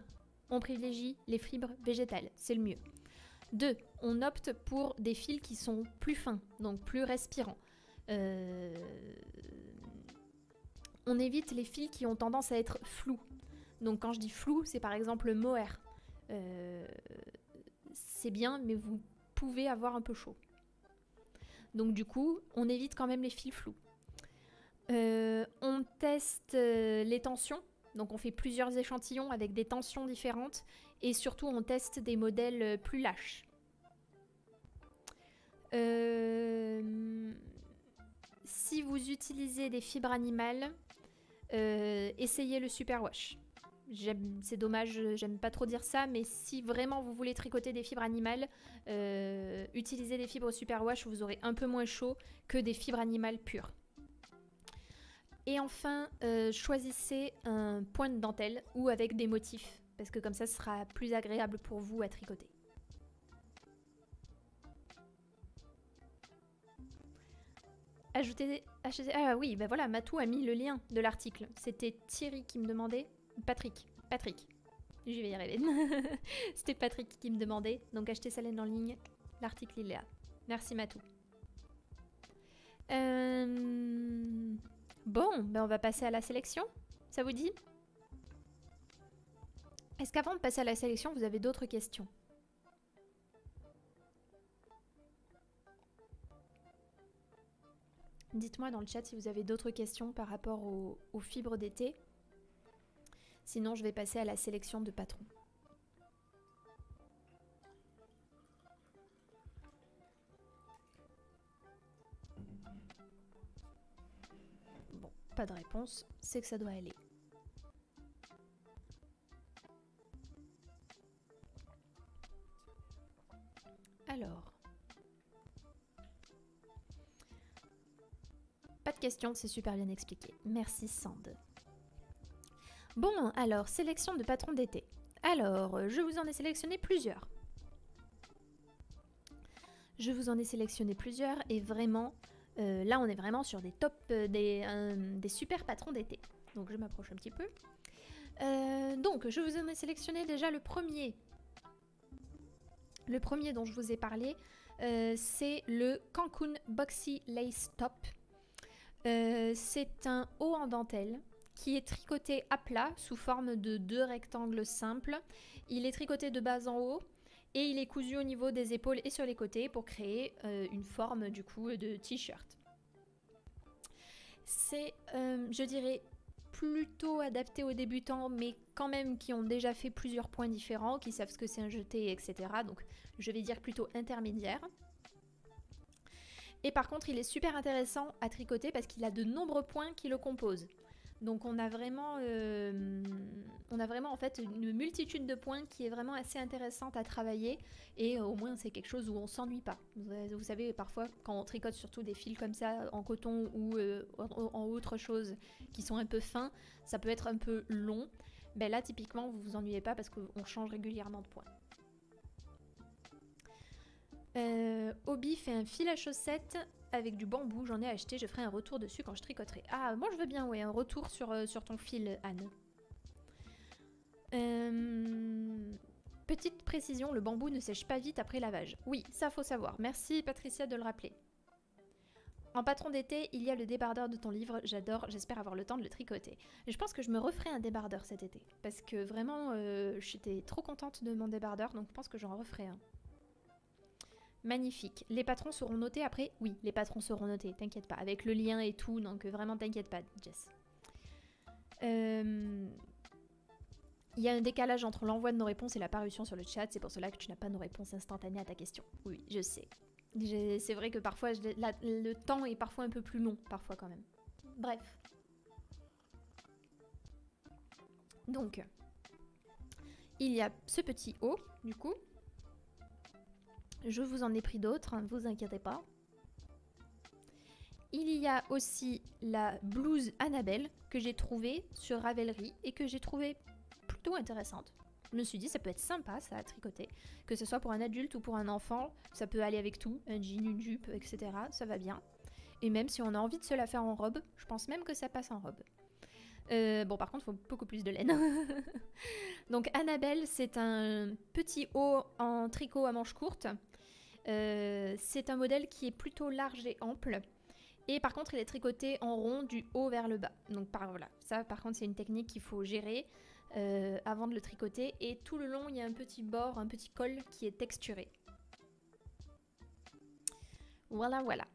On privilégie les fibres végétales, c'est le mieux. 2. On opte pour des fils qui sont plus fins, donc plus respirants. Euh, On évite les fils qui ont tendance à être flous. Donc quand je dis flou, c'est par exemple le mohair. Euh, C'est bien, mais vous pouvez avoir un peu chaud. Donc du coup, on évite quand même les fils flous. Euh, on teste euh, les tensions. Donc on fait plusieurs échantillons avec des tensions différentes. Et surtout, on teste des modèles plus lâches. Si vous utilisez des fibres animales, euh, essayez le superwash. J'aime- C'est dommage, j'aime pas trop dire ça, mais si vraiment vous voulez tricoter des fibres animales, euh, utilisez des fibres superwash, vous aurez un peu moins chaud que des fibres animales pures. Et enfin, euh, choisissez un point de dentelle ou avec des motifs, parce que comme ça, ce sera plus agréable pour vous à tricoter. Achetez- ah oui, bah voilà, Matou a mis le lien de l'article. C'était Thierry qui me demandait, Patrick, Patrick, je vais y arriver. C'était Patrick qui me demandait, donc achetez sa laine en ligne. L'article il est là. Merci Matou. Euh, Bon, ben on va passer à la sélection. Ça vous dit? Est-ce qu'avant de passer à la sélection, vous avez d'autres questions? Dites-moi dans le chat si vous avez d'autres questions par rapport aux, fibres d'été. Sinon, je vais passer à la sélection de patrons. Bon, pas de réponse, c'est que ça doit aller. Alors, Pas de questions, c'est super bien expliqué. Merci Sand. Bon, alors, sélection de patrons d'été. Alors, je vous en ai sélectionné plusieurs. Je vous en ai sélectionné plusieurs et vraiment, euh, là on est vraiment sur des top, euh, des, des, super patrons d'été. Donc je m'approche un petit peu. Euh, donc je vous en ai sélectionné déjà le premier. Le premier dont je vous ai parlé, c'est le Cancun Boxy Lace Top. C'est un haut en dentelle qui est tricoté à plat sous forme de deux rectangles simples. Il est tricoté de bas en haut et il est cousu au niveau des épaules et sur les côtés pour créer euh, une forme du coup de t-shirt. C'est, euh, je dirais, plutôt adapté aux débutants, mais quand même qui ont déjà fait plusieurs points différents, qui savent ce que c'est un jeté, etc. Donc je vais dire plutôt intermédiaire. Et par contre, il est super intéressant à tricoter parce qu'il a de nombreux points qui le composent. Donc on a vraiment, euh, en fait une multitude de points qui est vraiment assez intéressante à travailler et au moins c'est quelque chose où on s'ennuie pas. Vous, savez parfois quand on tricote surtout des fils comme ça en coton ou euh, en, autre chose qui sont un peu fins, ça peut être un peu long. Ben là typiquement vous vous ennuyez pas parce qu'on change régulièrement de points. Euh, Obi fait un fil à chaussettes avec du bambou, j'en ai acheté, je ferai un retour dessus quand je tricoterai. Ah, moi je veux bien, ouais, un retour sur, euh, ton fil, Anne. Euh, petite précision, le bambou ne sèche pas vite après lavage. Oui, ça faut savoir. Merci Patricia de le rappeler. En patron d'été, il y a le débardeur de ton livre, j'adore, j'espère avoir le temps de le tricoter. Je pense que je me referai un débardeur cet été, parce que vraiment, euh, j'étais trop contente de mon débardeur, donc je pense que j'en referai un. Magnifique. Les patrons seront notés après Oui, les patrons seront notés, t'inquiète pas. Avec le lien et tout, donc vraiment t'inquiète pas, Jess. Euh, il y a un décalage entre l'envoi de nos réponses et la parution sur le chat, c'est pour cela que tu n'as pas nos réponses instantanées à ta question. Oui, je sais. C'est vrai que parfois, le temps est parfois un peu plus long, parfois quand même. Bref. Donc, il y a ce petit haut, du coup, je vous en ai pris d'autres, ne vous inquiétez pas. Il y a aussi la blouse Annabelle que j'ai trouvée sur Ravelry et que j'ai trouvée plutôt intéressante. Je me suis dit ça peut être sympa ça à tricoter, que ce soit pour un adulte ou pour un enfant, ça peut aller avec tout, un jean, une jupe, etc. Ça va bien. Et même si on a envie de se la faire en robe, je pense même que ça passe en robe. Euh, bon, par contre, il faut beaucoup plus de laine. Donc, Annabelle, c'est un petit haut en tricot à manches courtes euh, c'est un modèle qui est plutôt large et ample. Et par contre, il est tricoté en rond du haut vers le bas. Donc par voilà, ça par contre c'est une technique qu'il faut gérer euh, avant de le tricoter. Et tout le long, il y a un petit bord, un petit col qui est texturé. Voilà, voilà.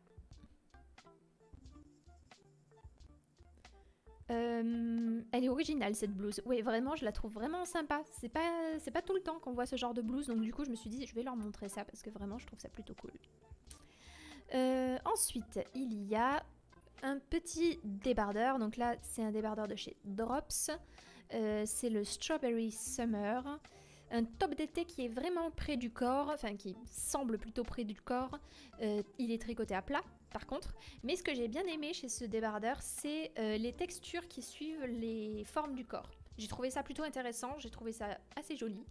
Euh, elle est originale cette blouse. Oui, vraiment, je la trouve vraiment sympa. C'est pas, pas tout le temps qu'on voit ce genre de blouse, donc du coup, je me suis dit, je vais leur montrer ça parce que vraiment, je trouve ça plutôt cool. Euh, ensuite, il y a un petit débardeur. Donc là, c'est un débardeur de chez Drops. Euh, c'est le Strawberry Summer. Un top d'été qui est vraiment près du corps, enfin qui semble plutôt près du corps. il est tricoté à plat, par contre. Mais ce que j'ai bien aimé chez ce débardeur, c'est euh, les textures qui suivent les formes du corps. J'ai trouvé ça plutôt intéressant, j'ai trouvé ça assez joli.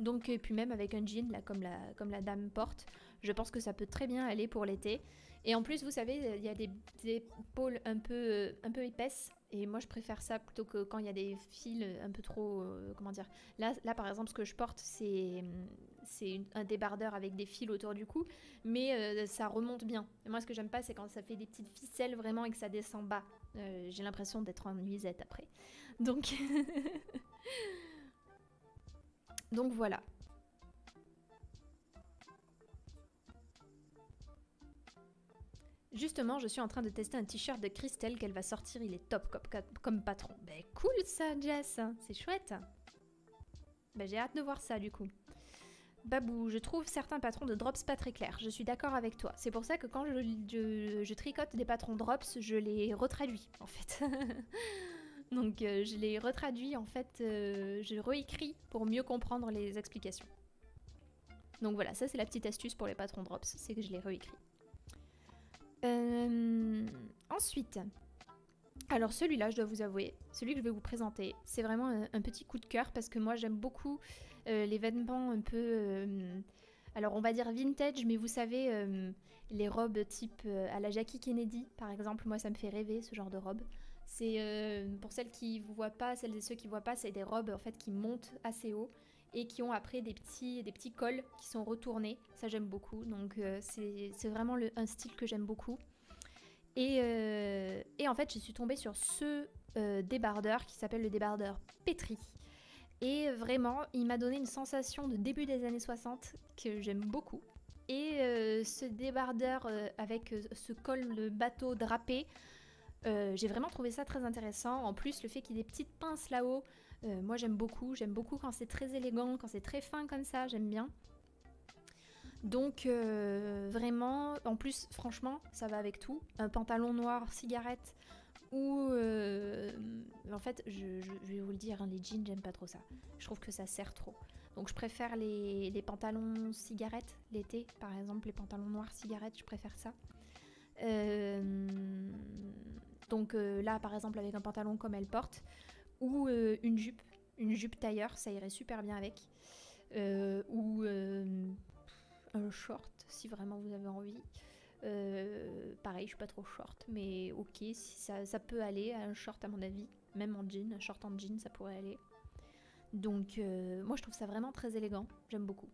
Donc, et puis même avec un jean, là, comme la, comme la dame porte, je pense que ça peut très bien aller pour l'été. Et en plus, vous savez, il y a des, épaules un peu, un peu épaisses. Et moi, je préfère ça plutôt que quand il y a des fils un peu trop... Euh, comment dire là, là, par exemple, ce que je porte, c'est c'est un débardeur avec des fils autour du cou, mais euh, ça remonte bien. Et moi, ce que j'aime pas, c'est quand ça fait des petites ficelles vraiment et que ça descend bas. Euh, j'ai l'impression d'être en nuisette après. Donc, donc voilà. Justement, je suis en train de tester un t-shirt de Christelle qu'elle va sortir. Il est top comme, patron. Ben cool ça, Jess. C'est chouette. Ben, j'ai hâte de voir ça du coup. Babou, je trouve certains patrons de drops pas très clairs. Je suis d'accord avec toi. C'est pour ça que quand je, tricote des patrons drops, je les retraduis en fait. Donc euh, je les retraduis en fait, euh, je réécris pour mieux comprendre les explications. Donc voilà, ça c'est la petite astuce pour les patrons drops, c'est que je les réécris. Euh, ensuite, alors celui-là, je dois vous avouer, celui que je vais vous présenter, c'est vraiment un, petit coup de cœur parce que moi j'aime beaucoup les vêtements un peu, alors on va dire vintage, mais vous savez, les robes type à la Jackie Kennedy par exemple, moi ça me fait rêver ce genre de robe. C'est euh, pour celles qui ne voient pas, celles et ceux qui voient pas, c'est des robes en fait qui montent assez haut et qui ont après des petits, des petits cols qui sont retournés. Ça j'aime beaucoup. Donc euh, c'est vraiment un style que j'aime beaucoup. Et, euh, et, en fait je suis tombée sur ce débardeur qui s'appelle le débardeur Petri. Et vraiment, il m'a donné une sensation de début des années 60 que j'aime beaucoup. Et ce débardeur avec ce col de bateau drapé, euh, j'ai vraiment trouvé ça très intéressant. En plus, le fait qu'il y ait des petites pinces là-haut, euh, moi j'aime beaucoup. J'aime beaucoup quand c'est très élégant, quand c'est très fin comme ça, j'aime bien. Donc euh, vraiment, en plus, franchement, ça va avec tout. Un pantalon noir, cigarette ou... en fait, je, vais vous le dire, hein, les jeans, j'aime pas trop ça. Je trouve que ça sert trop. Donc je préfère les, pantalons cigarettes l'été, par exemple, les pantalons noirs cigarettes, je préfère ça. Euh, donc euh, là, par exemple, avec un pantalon comme elle porte, ou euh, une jupe, une jupe tailleur, ça irait super bien avec. Euh, ou un short, si vraiment vous avez envie. pareil, je suis pas trop short, mais ok, ça, ça, peut aller, un short à mon avis, même en jean, un short en jean, ça pourrait aller. Donc moi je trouve ça vraiment très élégant, j'aime beaucoup.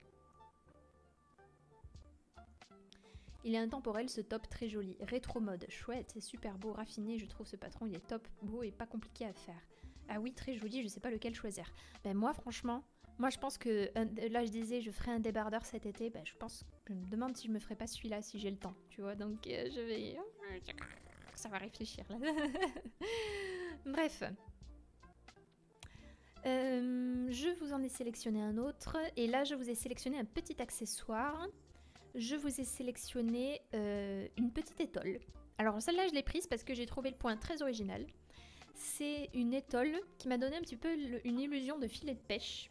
Il est intemporel ce top très joli, rétro mode, chouette, c'est super beau, raffiné, je trouve ce patron il est top, beau et pas compliqué à faire. Ah oui, très joli, je sais pas lequel choisir. Ben moi franchement, moi je pense que là je disais je ferai un débardeur cet été, ben je pense, je me demande si je me ferai pas celui-là si j'ai le temps, tu vois, donc euh, je vais... Ça va réfléchir là. Bref. Euh, je vous en ai sélectionné un autre et là je vous ai sélectionné un petit accessoire je vous ai sélectionné euh, une petite étole. Alors celle-là, je l'ai prise parce que j'ai trouvé le point très original. C'est une étole qui m'a donné un petit peu une illusion de filet de pêche.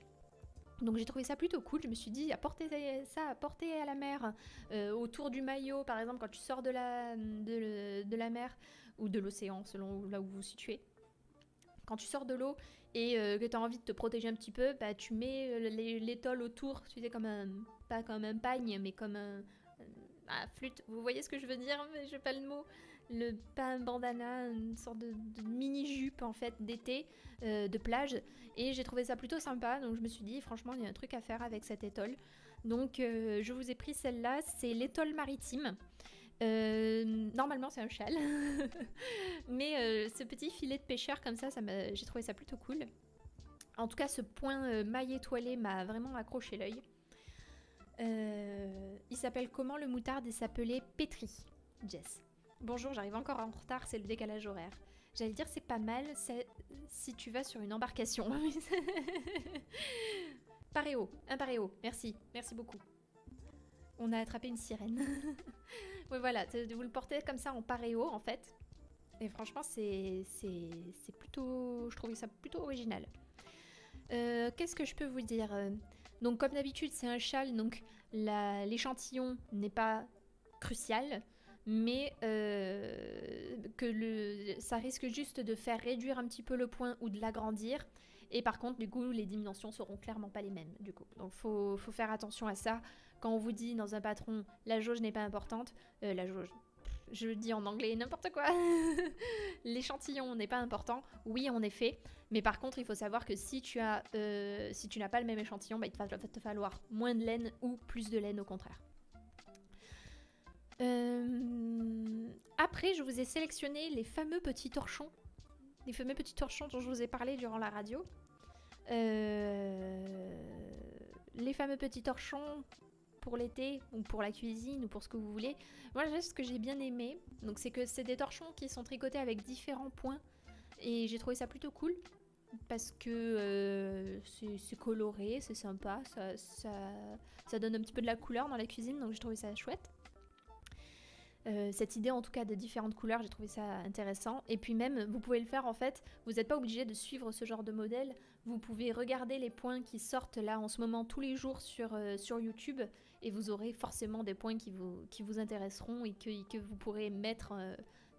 Donc j'ai trouvé ça plutôt cool. Je me suis dit, à porter ça, à porter à la mer, euh, autour du maillot, par exemple, quand tu sors de la, de, la mer ou de l'océan, selon là où vous vous situez. Quand tu sors de l'eau et euh, que tu as envie de te protéger un petit peu, bah, tu mets l'étole autour, tu sais, comme un, pas comme un pagne, mais comme un, ah, flûte. Vous voyez ce que je veux dire Mais je pas le mot. Le pas bandana, une sorte de, mini jupe en fait d'été, euh, de plage. Et j'ai trouvé ça plutôt sympa, donc je me suis dit franchement il y a un truc à faire avec cette étole. Donc euh, je vous ai pris celle-là, c'est l'étole maritime. Euh, normalement c'est un châle, mais ce petit filet de pêcheur comme ça, j'ai trouvé ça plutôt cool. En tout cas, ce point maille étoilé m'a vraiment accroché l'œil. Il s'appelle comment le moutarde? Il s'appelait Petri. Jess. Bonjour, j'arrive encore en retard, c'est le décalage horaire. J'allais dire c'est pas mal si tu vas sur une embarcation. paréo, un paréo, merci, merci beaucoup. On a attrapé une sirène. oui voilà, vous le portez comme ça en paréo en fait. Et franchement c'est plutôt... Je trouvais ça plutôt original. Euh, qu'est-ce que je peux vous dire? Donc comme d'habitude c'est un châle, donc l'échantillon n'est pas crucial, mais euh, que le, ça risque juste de faire réduire un petit peu le point ou de l'agrandir. Et par contre, du coup, les dimensions seront clairement pas les mêmes. Du coup, donc faut, faut faire attention à ça. Quand on vous dit dans un patron, la jauge n'est pas importante, euh, la jauge, je le dis en anglais, n'importe quoi. L'échantillon n'est pas important, oui en effet, mais par contre il faut savoir que si tu as, euh, si tu n'as pas le même échantillon, bah, il va te falloir moins de laine ou plus de laine au contraire. Euh, après, je vous ai sélectionné les fameux petits torchons, les fameux petits torchons dont je vous ai parlé durant la radio. Euh, les fameux petits torchons, pour l'été ou pour la cuisine ou pour ce que vous voulez. Moi, ce que j'ai bien aimé, donc c'est que c'est des torchons qui sont tricotés avec différents points et j'ai trouvé ça plutôt cool. parce que euh, c'est coloré, c'est sympa, ça, ça, donne un petit peu de la couleur dans la cuisine, donc j'ai trouvé ça chouette. Euh, cette idée en tout cas de différentes couleurs, j'ai trouvé ça intéressant. Et puis même, vous pouvez le faire en fait, vous n'êtes pas obligé de suivre ce genre de modèle, vous pouvez regarder les points qui sortent là en ce moment tous les jours sur, euh, sur YouTube et vous aurez forcément des points qui vous, qui vous intéresseront et que, que vous pourrez mettre,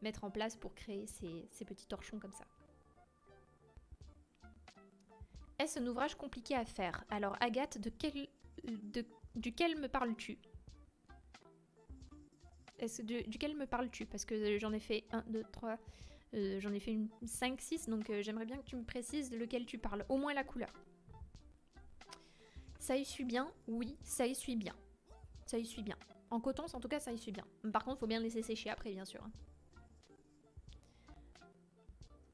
mettre en place pour créer ces, ces petits torchons comme ça. Est-ce un ouvrage compliqué à faire? Alors Agathe, de quel, de, duquel me parles-tu? Duquel me parles-tu? Parce que j'en ai fait 1, 2, 3, j'en ai fait 5, 6, donc euh, j'aimerais bien que tu me précises de lequel tu parles, au moins la couleur. Ça y suit bien Oui, ça y suit bien. Ça y suit bien. En coton, en tout cas, ça y suit bien. Par contre, il faut bien laisser sécher après, bien sûr. Hein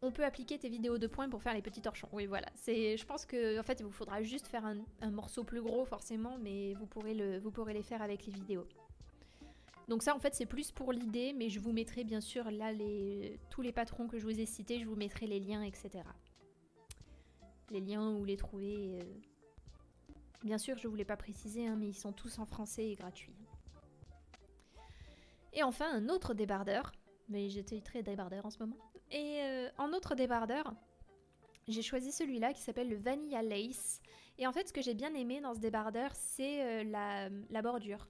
on peut appliquer tes vidéos de points pour faire les petits torchons. Oui, voilà. Je pense que en fait, il vous faudra juste faire un, morceau plus gros forcément, mais vous pourrez, le, vous pourrez les faire avec les vidéos. Donc ça, en fait, c'est plus pour l'idée, mais je vous mettrai bien sûr là les, tous les patrons que je vous ai cités, je vous mettrai les liens, etc. Les liens où les trouver. Euh. Bien sûr, je ne vous l'ai pas précisé, hein, mais ils sont tous en français et gratuits. Et enfin, un autre débardeur. Mais j'étais très débardeur en ce moment. Et euh, en autre débardeur, j'ai choisi celui-là qui s'appelle le Vanilla Lace. Et en fait, ce que j'ai bien aimé dans ce débardeur, c'est euh, la, bordure.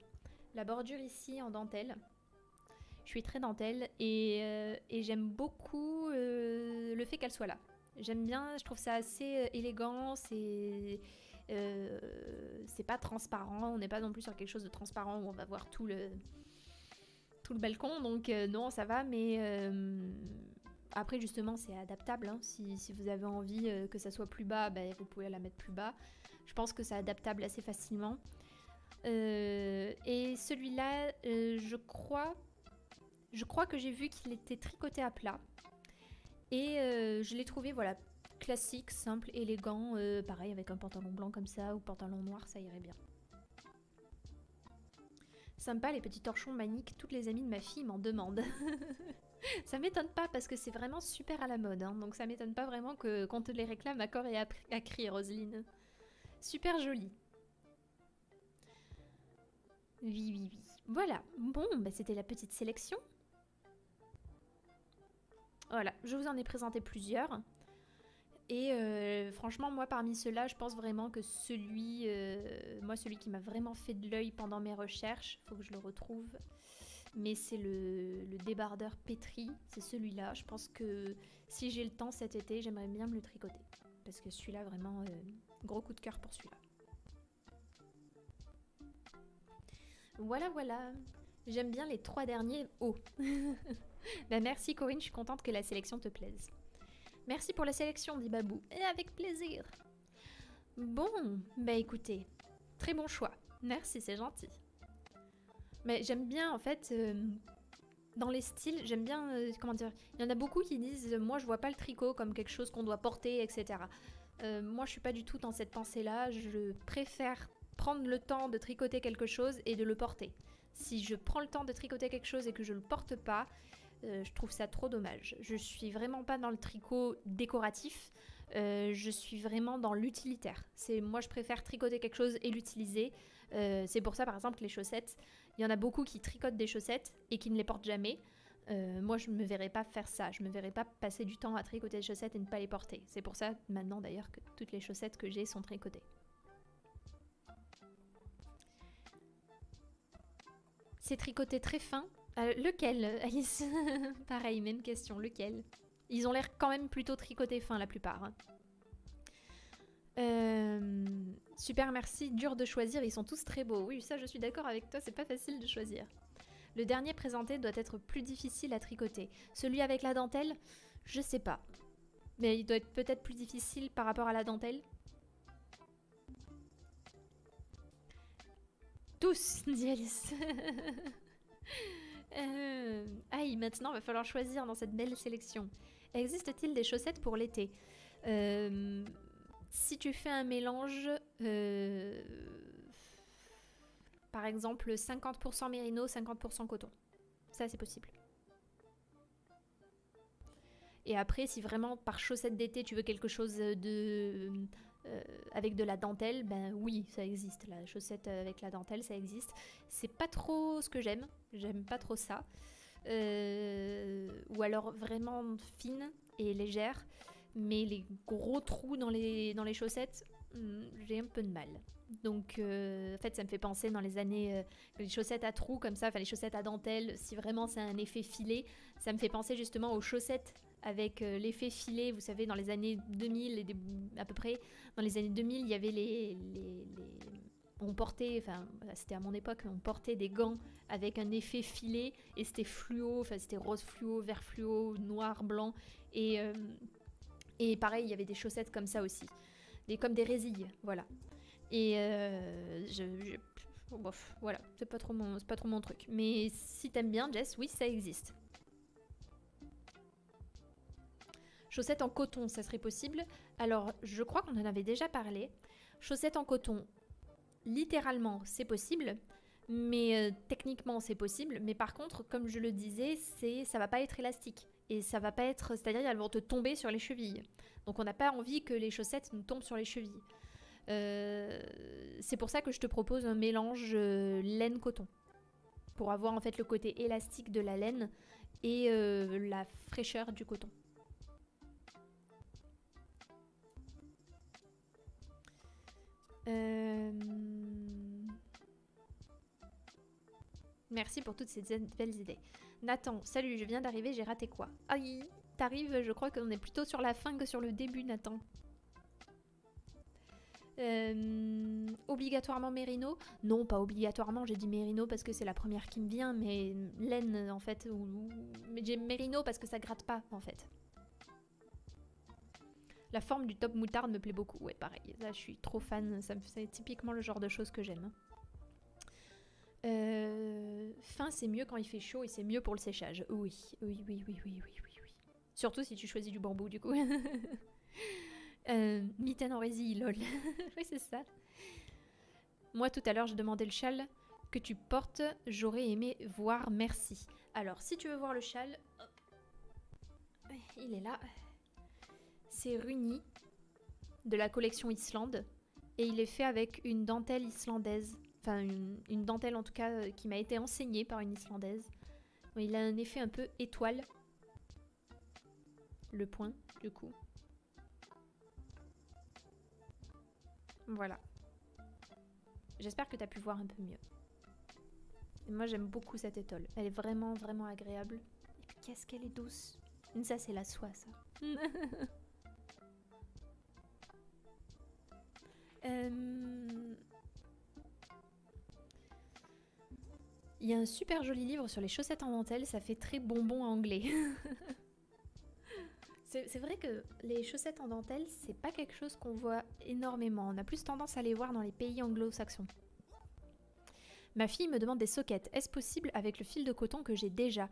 La bordure ici en dentelle. Je suis très dentelle et, euh, j'aime beaucoup le fait qu'elle soit là. J'aime bien, je trouve ça assez élégant, c'est... pas transparent, on n'est pas non plus sur quelque chose de transparent où on va voir tout le, tout le balcon, donc non, ça va, mais après, justement, c'est adaptable. Hein. Si, vous avez envie euh, que ça soit plus bas, ben, vous pouvez la mettre plus bas. Je pense que c'est adaptable assez facilement. Euh, et celui-là, euh, je crois, je crois que j'ai vu qu'il était tricoté à plat. Et je l'ai trouvé, voilà, classique, simple, élégant. pareil, avec un pantalon blanc comme ça ou pantalon noir, ça irait bien. Sympa, les petits torchons maniques. Toutes les amies de ma fille m'en demandent. ça m'étonne pas parce que c'est vraiment super à la mode. Hein. donc ça m'étonne pas vraiment qu'on te les réclame à corps et à, cri, Roselyne. Super joli. Oui, oui, oui. Voilà. Bon, bah c'était la petite sélection. Voilà, je vous en ai présenté plusieurs. Et euh, franchement, moi, parmi ceux-là, je pense vraiment que celui, euh, moi, celui qui m'a vraiment fait de l'œil pendant mes recherches, faut que je le retrouve, mais c'est le, débardeur pétri, c'est celui-là. Je pense que si j'ai le temps cet été, j'aimerais bien me le tricoter. Parce que celui-là, vraiment, euh, gros coup de cœur pour celui-là. Voilà, voilà. J'aime bien les trois derniers hauts. ben merci Corinne, je suis contente que la sélection te plaise. Merci pour la sélection, dit Babou. Et avec plaisir. Bon, bah écoutez, très bon choix. Merci, c'est gentil. Mais j'aime bien en fait euh, dans les styles, j'aime bien euh, comment dire. Il y en a beaucoup qui disent moi je vois pas le tricot comme quelque chose qu'on doit porter, etc. Euh, moi je suis pas du tout dans cette pensée-là. Je préfère prendre le temps de tricoter quelque chose et de le porter. Si je prends le temps de tricoter quelque chose et que je le porte pas, je trouve ça trop dommage. Je suis vraiment pas dans le tricot décoratif. je suis vraiment dans l'utilitaire. C'est moi je préfère tricoter quelque chose et l'utiliser. c'est pour ça par exemple les chaussettes. Il y en a beaucoup qui tricotent des chaussettes et qui ne les portent jamais. Euh, moi, je ne me verrais pas faire ça. Je ne me verrais pas passer du temps à tricoter des chaussettes et ne pas les porter. C'est pour ça, maintenant d'ailleurs, que toutes les chaussettes que j'ai sont tricotées. Tricoté très fin. Euh, lequel, Alice Pareil, même question. Lequel Ils ont l'air quand même plutôt tricotés fin, la plupart. Hein. Euh, super, merci. Dur de choisir, ils sont tous très beaux. Oui, ça, je suis d'accord avec toi, c'est pas facile de choisir. Le dernier présenté doit être plus difficile à tricoter. Celui avec la dentelle, je sais pas. Mais il doit être peut-être plus difficile par rapport à la dentelle? Tous, dit Alice. euh... Aïe, maintenant, va falloir choisir dans cette belle sélection. Existe-t-il des chaussettes pour l'été euh si tu fais un mélange, euh, par exemple 50% mérino, 50% coton, ça c'est possible. Et après, si vraiment par chaussette d'été, tu veux quelque chose de euh, avec de la dentelle, ben oui, ça existe. La chaussette avec la dentelle, ça existe. C'est pas trop ce que j'aime. J'aime pas trop ça. Euh, ou alors vraiment fine et légère. Mais les gros trous dans les, dans les chaussettes, hmm, j'ai un peu de mal. Donc, euh, en fait, ça me fait penser dans les années, les chaussettes à trous comme ça, enfin les chaussettes à dentelle, si vraiment c'est un effet filé, ça me fait penser justement aux chaussettes avec l'effet filé, vous savez, dans les années 2000 et à peu près, dans les années 2000, il y avait les, on portait, enfin c'était à mon époque, on portait des gants avec un effet filet et c'était fluo, enfin c'était rose fluo, vert fluo, noir, blanc et euh, et pareil il y avait des chaussettes comme ça aussi, des comme des résilles, voilà. Et euh, bof, voilà, c'est pas pas trop mon truc. Mais si t'aimes bien Jess, oui ça existe. Chaussettes en coton, ça serait possible. Alors, je crois qu'on en avait déjà parlé. Chaussettes en coton, littéralement, c'est possible. Mais euh, techniquement, c'est possible. Mais par contre, comme je le disais, c'est ça va pas être élastique. Et ça va pas être... C'est-à-dire, elles vont te tomber sur les chevilles. Donc on n'a pas envie que les chaussettes nous tombent sur les chevilles. Euh, c'est pour ça que je te propose un mélange euh, laine-coton. Pour avoir en fait le côté élastique de la laine et la fraîcheur du coton. Euh, merci pour toutes ces belles idées. Nathan, salut, je viens d'arriver, j'ai raté quoi? Aïe, t'arrives, je crois qu'on est plutôt sur la fin que sur le début, Nathan. Euh, obligatoirement Mérino Non, pas obligatoirement, j'ai dit Mérino parce que c'est la première qui me vient, mais laine en fait, ou, mais j'ai Mérino parce que ça gratte pas en fait. La forme du top moutarde me plaît beaucoup. Ouais, pareil. Là, je suis trop fan. C'est typiquement le genre de choses que j'aime. Euh, fin, c'est mieux quand il fait chaud et c'est mieux pour le séchage. Oui, oui, oui, oui, oui, oui, oui. Surtout si tu choisis du bambou, du coup. euh, mitaine en résille, lol. oui, c'est ça. Moi, tout à l'heure, je demandais le châle que tu portes. J'aurais aimé voir, merci. Alors, si tu veux voir le châle, il est là c'est Runi de la collection Islande et il est fait avec une dentelle islandaise, enfin une, dentelle en tout cas euh, qui m'a été enseignée par une islandaise. Il a un effet un peu étoile, le point du coup. Voilà. J'espère que tu as pu voir un peu mieux. moi j'aime beaucoup cette étole. Elle est vraiment vraiment agréable. Et puis qu'est-ce qu'elle est douce. Ça c'est la soie ça. Euh, il y a un super joli livre sur les chaussettes en dentelle, ça fait très bonbon anglais. c'est vrai que les chaussettes en dentelle, c'est pas quelque chose qu'on voit énormément. On a plus tendance à les voir dans les pays anglo-saxons. Ma fille me demande des sockets. Est-ce possible avec le fil de coton que j'ai déjà?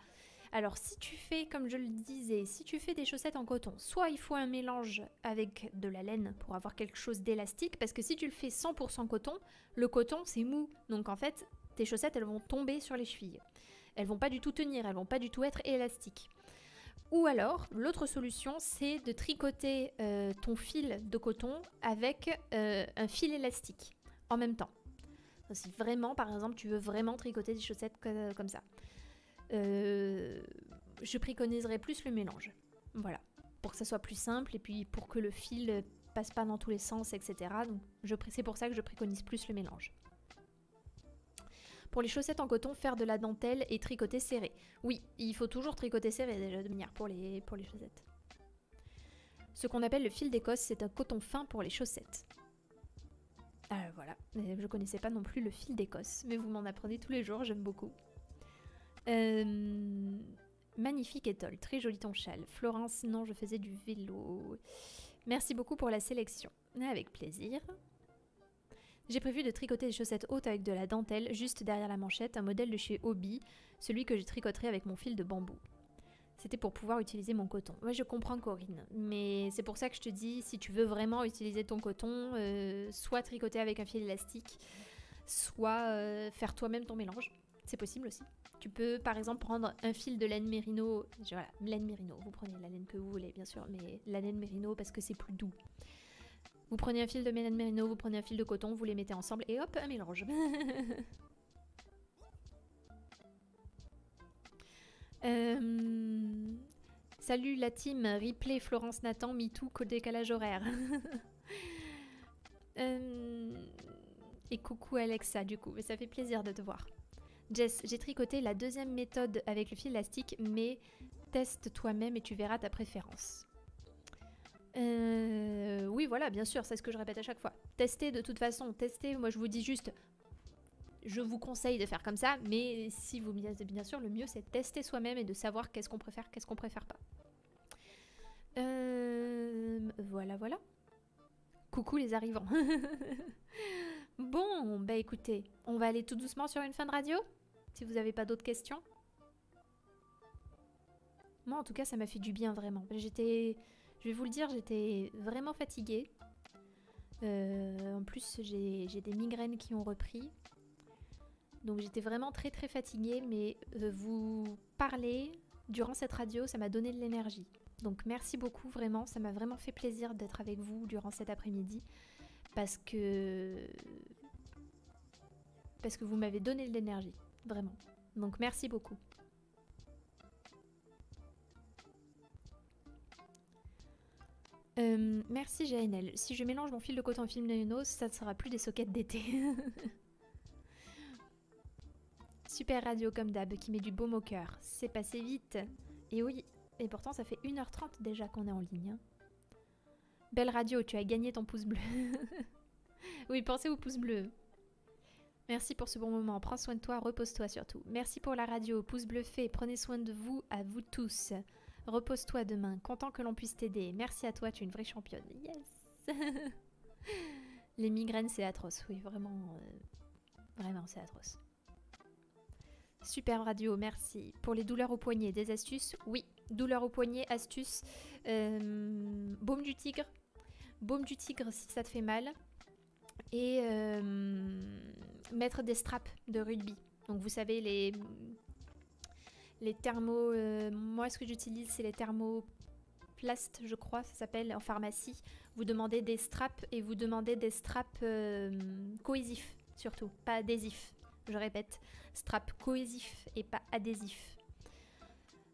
Alors si tu fais, comme je le disais, si tu fais des chaussettes en coton, soit il faut un mélange avec de la laine pour avoir quelque chose d'élastique, parce que si tu le fais 100% coton, le coton c'est mou, donc en fait tes chaussettes elles vont tomber sur les chevilles. Elles vont pas du tout tenir, elles vont pas du tout être élastiques. Ou alors, l'autre solution, c'est de tricoter euh, ton fil de coton avec euh, un fil élastique en même temps. Si vraiment, par exemple, tu veux vraiment tricoter des chaussettes comme ça. Euh, je préconiserais plus le mélange. Voilà. Pour que ça soit plus simple et puis pour que le fil passe pas dans tous les sens, etc. Donc c'est pour ça que je préconise plus le mélange. Pour les chaussettes en coton, faire de la dentelle et tricoter serré. Oui, il faut toujours tricoter serré déjà de manière pour les, pour les chaussettes. Ce qu'on appelle le fil d'Écosse, c'est un coton fin pour les chaussettes. Euh, voilà, je connaissais pas non plus le fil d'Écosse, mais vous m'en apprenez tous les jours, j'aime beaucoup. Euh, magnifique étole, très joli ton châle. Florence, non, je faisais du vélo. Merci beaucoup pour la sélection. Avec plaisir. J'ai prévu de tricoter des chaussettes hautes avec de la dentelle juste derrière la manchette, un modèle de chez Hobby, celui que je tricoterai avec mon fil de bambou. C'était pour pouvoir utiliser mon coton. Ouais, je comprends Corinne, mais c'est pour ça que je te dis, si tu veux vraiment utiliser ton coton, euh, soit tricoter avec un fil élastique, soit euh, faire toi-même ton mélange. C'est possible aussi. Tu peux par exemple prendre un fil de laine mérino, voilà, laine mérino, vous prenez la laine que vous voulez bien sûr, mais la laine mérino parce que c'est plus doux. Vous prenez un fil de laine mérino, vous prenez un fil de coton, vous les mettez ensemble et hop, un mélange. Euh, salut la team, replay Florence Nathan, MeToo, code décalage horaire. Euh, et coucou Alexa du coup, mais ça fait plaisir de te voir. Jess, j'ai tricoté la deuxième méthode avec le fil élastique, mais teste toi-même et tu verras ta préférence. Euh, oui, voilà, bien sûr, c'est ce que je répète à chaque fois. Testez de toute façon, testez. Moi, je vous dis juste, je vous conseille de faire comme ça, mais si vous bien sûr, le mieux c'est de tester soi-même et de savoir qu'est-ce qu'on préfère, qu'est-ce qu'on préfère pas. Euh, voilà, voilà. Coucou les arrivants. bon, bah écoutez, on va aller tout doucement sur une fin de radio, si vous n'avez pas d'autres questions. Moi, en tout cas, ça m'a fait du bien vraiment. J'étais, je vais vous le dire, j'étais vraiment fatiguée. Euh, en plus, j'ai des migraines qui ont repris. Donc j'étais vraiment très très fatiguée, mais euh, vous parler durant cette radio, ça m'a donné de l'énergie. Donc merci beaucoup vraiment, ça m'a vraiment fait plaisir d'être avec vous durant cet après-midi parce que parce que vous m'avez donné de l'énergie, vraiment. Donc merci beaucoup. Euh, merci JNL. Si je mélange mon fil de coton au film de ça ne sera plus des sockets d'été. Super radio comme d'hab qui met du baume au cœur. C'est passé vite. Et oui, et pourtant ça fait 1h30 déjà qu'on est en ligne. Hein. Belle radio, tu as gagné ton pouce bleu. oui, pensez au pouce bleu. Merci pour ce bon moment. Prends soin de toi, repose-toi surtout. Merci pour la radio, pouce bleu fait. Prenez soin de vous, à vous tous. Repose-toi demain. Content que l'on puisse t'aider. Merci à toi, tu es une vraie championne. Yes Les migraines, c'est atroce. Oui, vraiment. Euh, vraiment, c'est atroce. Super radio, merci. Pour les douleurs au poignet, des astuces? Oui, douleurs au poignet, astuces. Euh, baume du tigre. Baume du tigre si ça te fait mal. Et euh, mettre des straps de rugby. Donc vous savez, les, les thermos... Euh, moi, ce que j'utilise, c'est les thermoplastes, je crois, ça s'appelle en pharmacie. Vous demandez des straps et vous demandez des straps cohésifs, surtout, pas adhésifs. Je répète, strap cohésif et pas adhésif.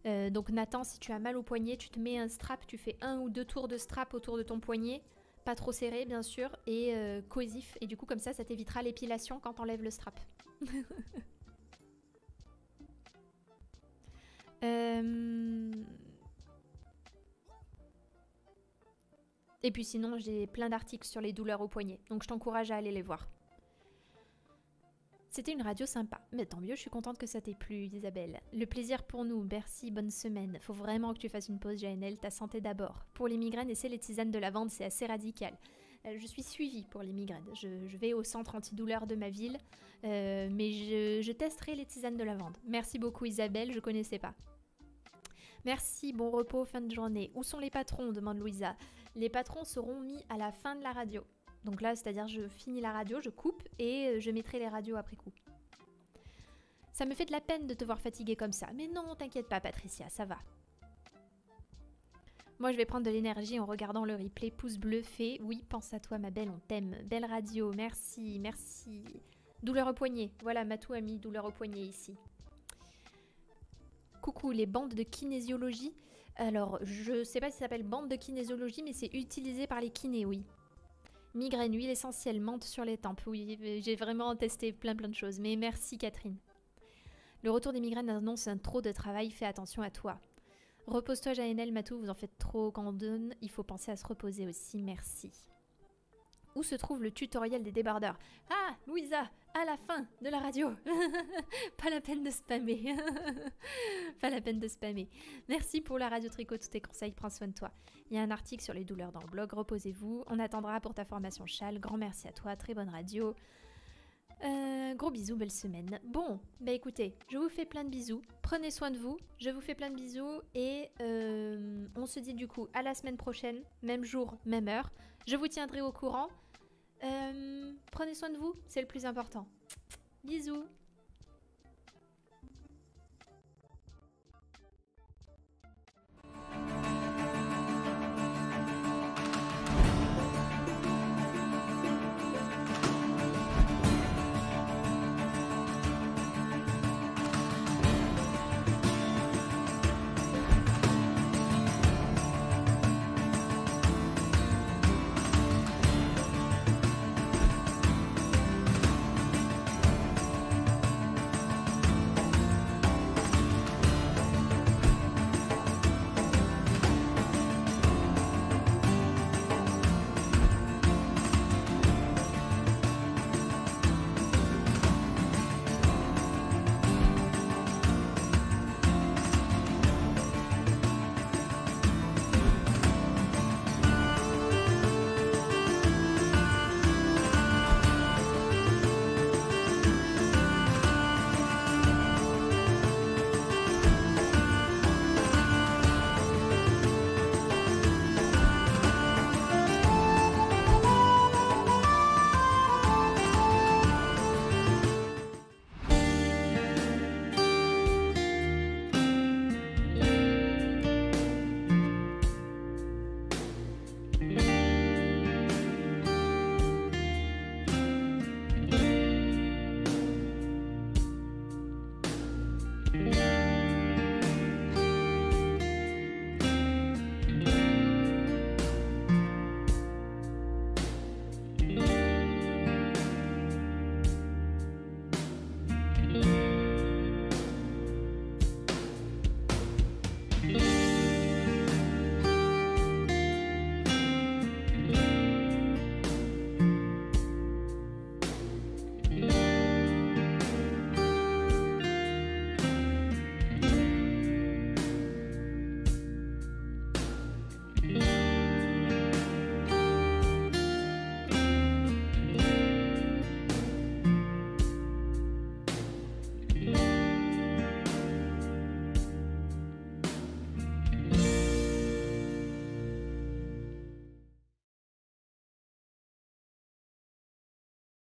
Euh, donc Nathan, si tu as mal au poignet, tu te mets un strap, tu fais un ou deux tours de strap autour de ton poignet, pas trop serré bien sûr, et euh, cohésif. Et du coup comme ça, ça t'évitera l'épilation quand t'enlèves le strap. Euh, et puis sinon, j'ai plein d'articles sur les douleurs au poignet, donc je t'encourage à aller les voir. C'était une radio sympa, mais tant mieux, je suis contente que ça t'ait plu, Isabelle. Le plaisir pour nous, merci, bonne semaine. Faut vraiment que tu fasses une pause, JNL, ta santé d'abord. Pour les migraines, essaie les tisanes de lavande, c'est assez radical. Euh, je suis suivie pour les migraines. Je, vais au centre antidouleur de ma ville, euh, mais je, testerai les tisanes de lavande. Merci beaucoup, Isabelle, je connaissais pas. Merci, bon repos, fin de journée. Où sont les patrons? demande Louisa. Les patrons seront mis à la fin de la radio. Donc là, c'est-à-dire je finis la radio, je coupe et euh, je mettrai les radios après coup. Ça me fait de la peine de te voir fatiguée comme ça. Mais non, t'inquiète pas Patricia, ça va. Moi, je vais prendre de l'énergie en regardant le replay. Pouce bleu fait. Oui, pense à toi, ma belle, on t'aime. Belle radio, merci, merci. Douleur au poignet. Voilà, Matou a mis douleur au poignet ici. Coucou, les bandes de kinésiologie. Alors, je sais pas si ça s'appelle bande de kinésiologie, mais c'est utilisé par les kinés, oui. Migraine, huile essentielle, menthe sur les tempes. Oui, j'ai vraiment testé plein plein de choses. Mais merci Catherine. Le retour des migraines annonce un trop de travail, fais attention à toi. Repose-toi Janelle, Matou, vous en faites trop quand on donne, il faut penser à se reposer aussi, merci. Où se trouve le tutoriel des débardeurs? Ah, Louisa, à la fin de la radio. Pas la peine de spammer. Pas la peine de spammer. Merci pour la radio tricot, tous tes conseils, prends soin de toi. Il y a un article sur les douleurs dans le blog, reposez-vous. On attendra pour ta formation châle. Grand merci à toi, très bonne radio. Euh, gros bisous, belle semaine. Bon, bah écoutez, je vous fais plein de bisous. Prenez soin de vous. Je vous fais plein de bisous. Et euh, on se dit du coup à la semaine prochaine, même jour, même heure. Je vous tiendrai au courant. Euh, prenez soin de vous, c'est le plus important. Bisous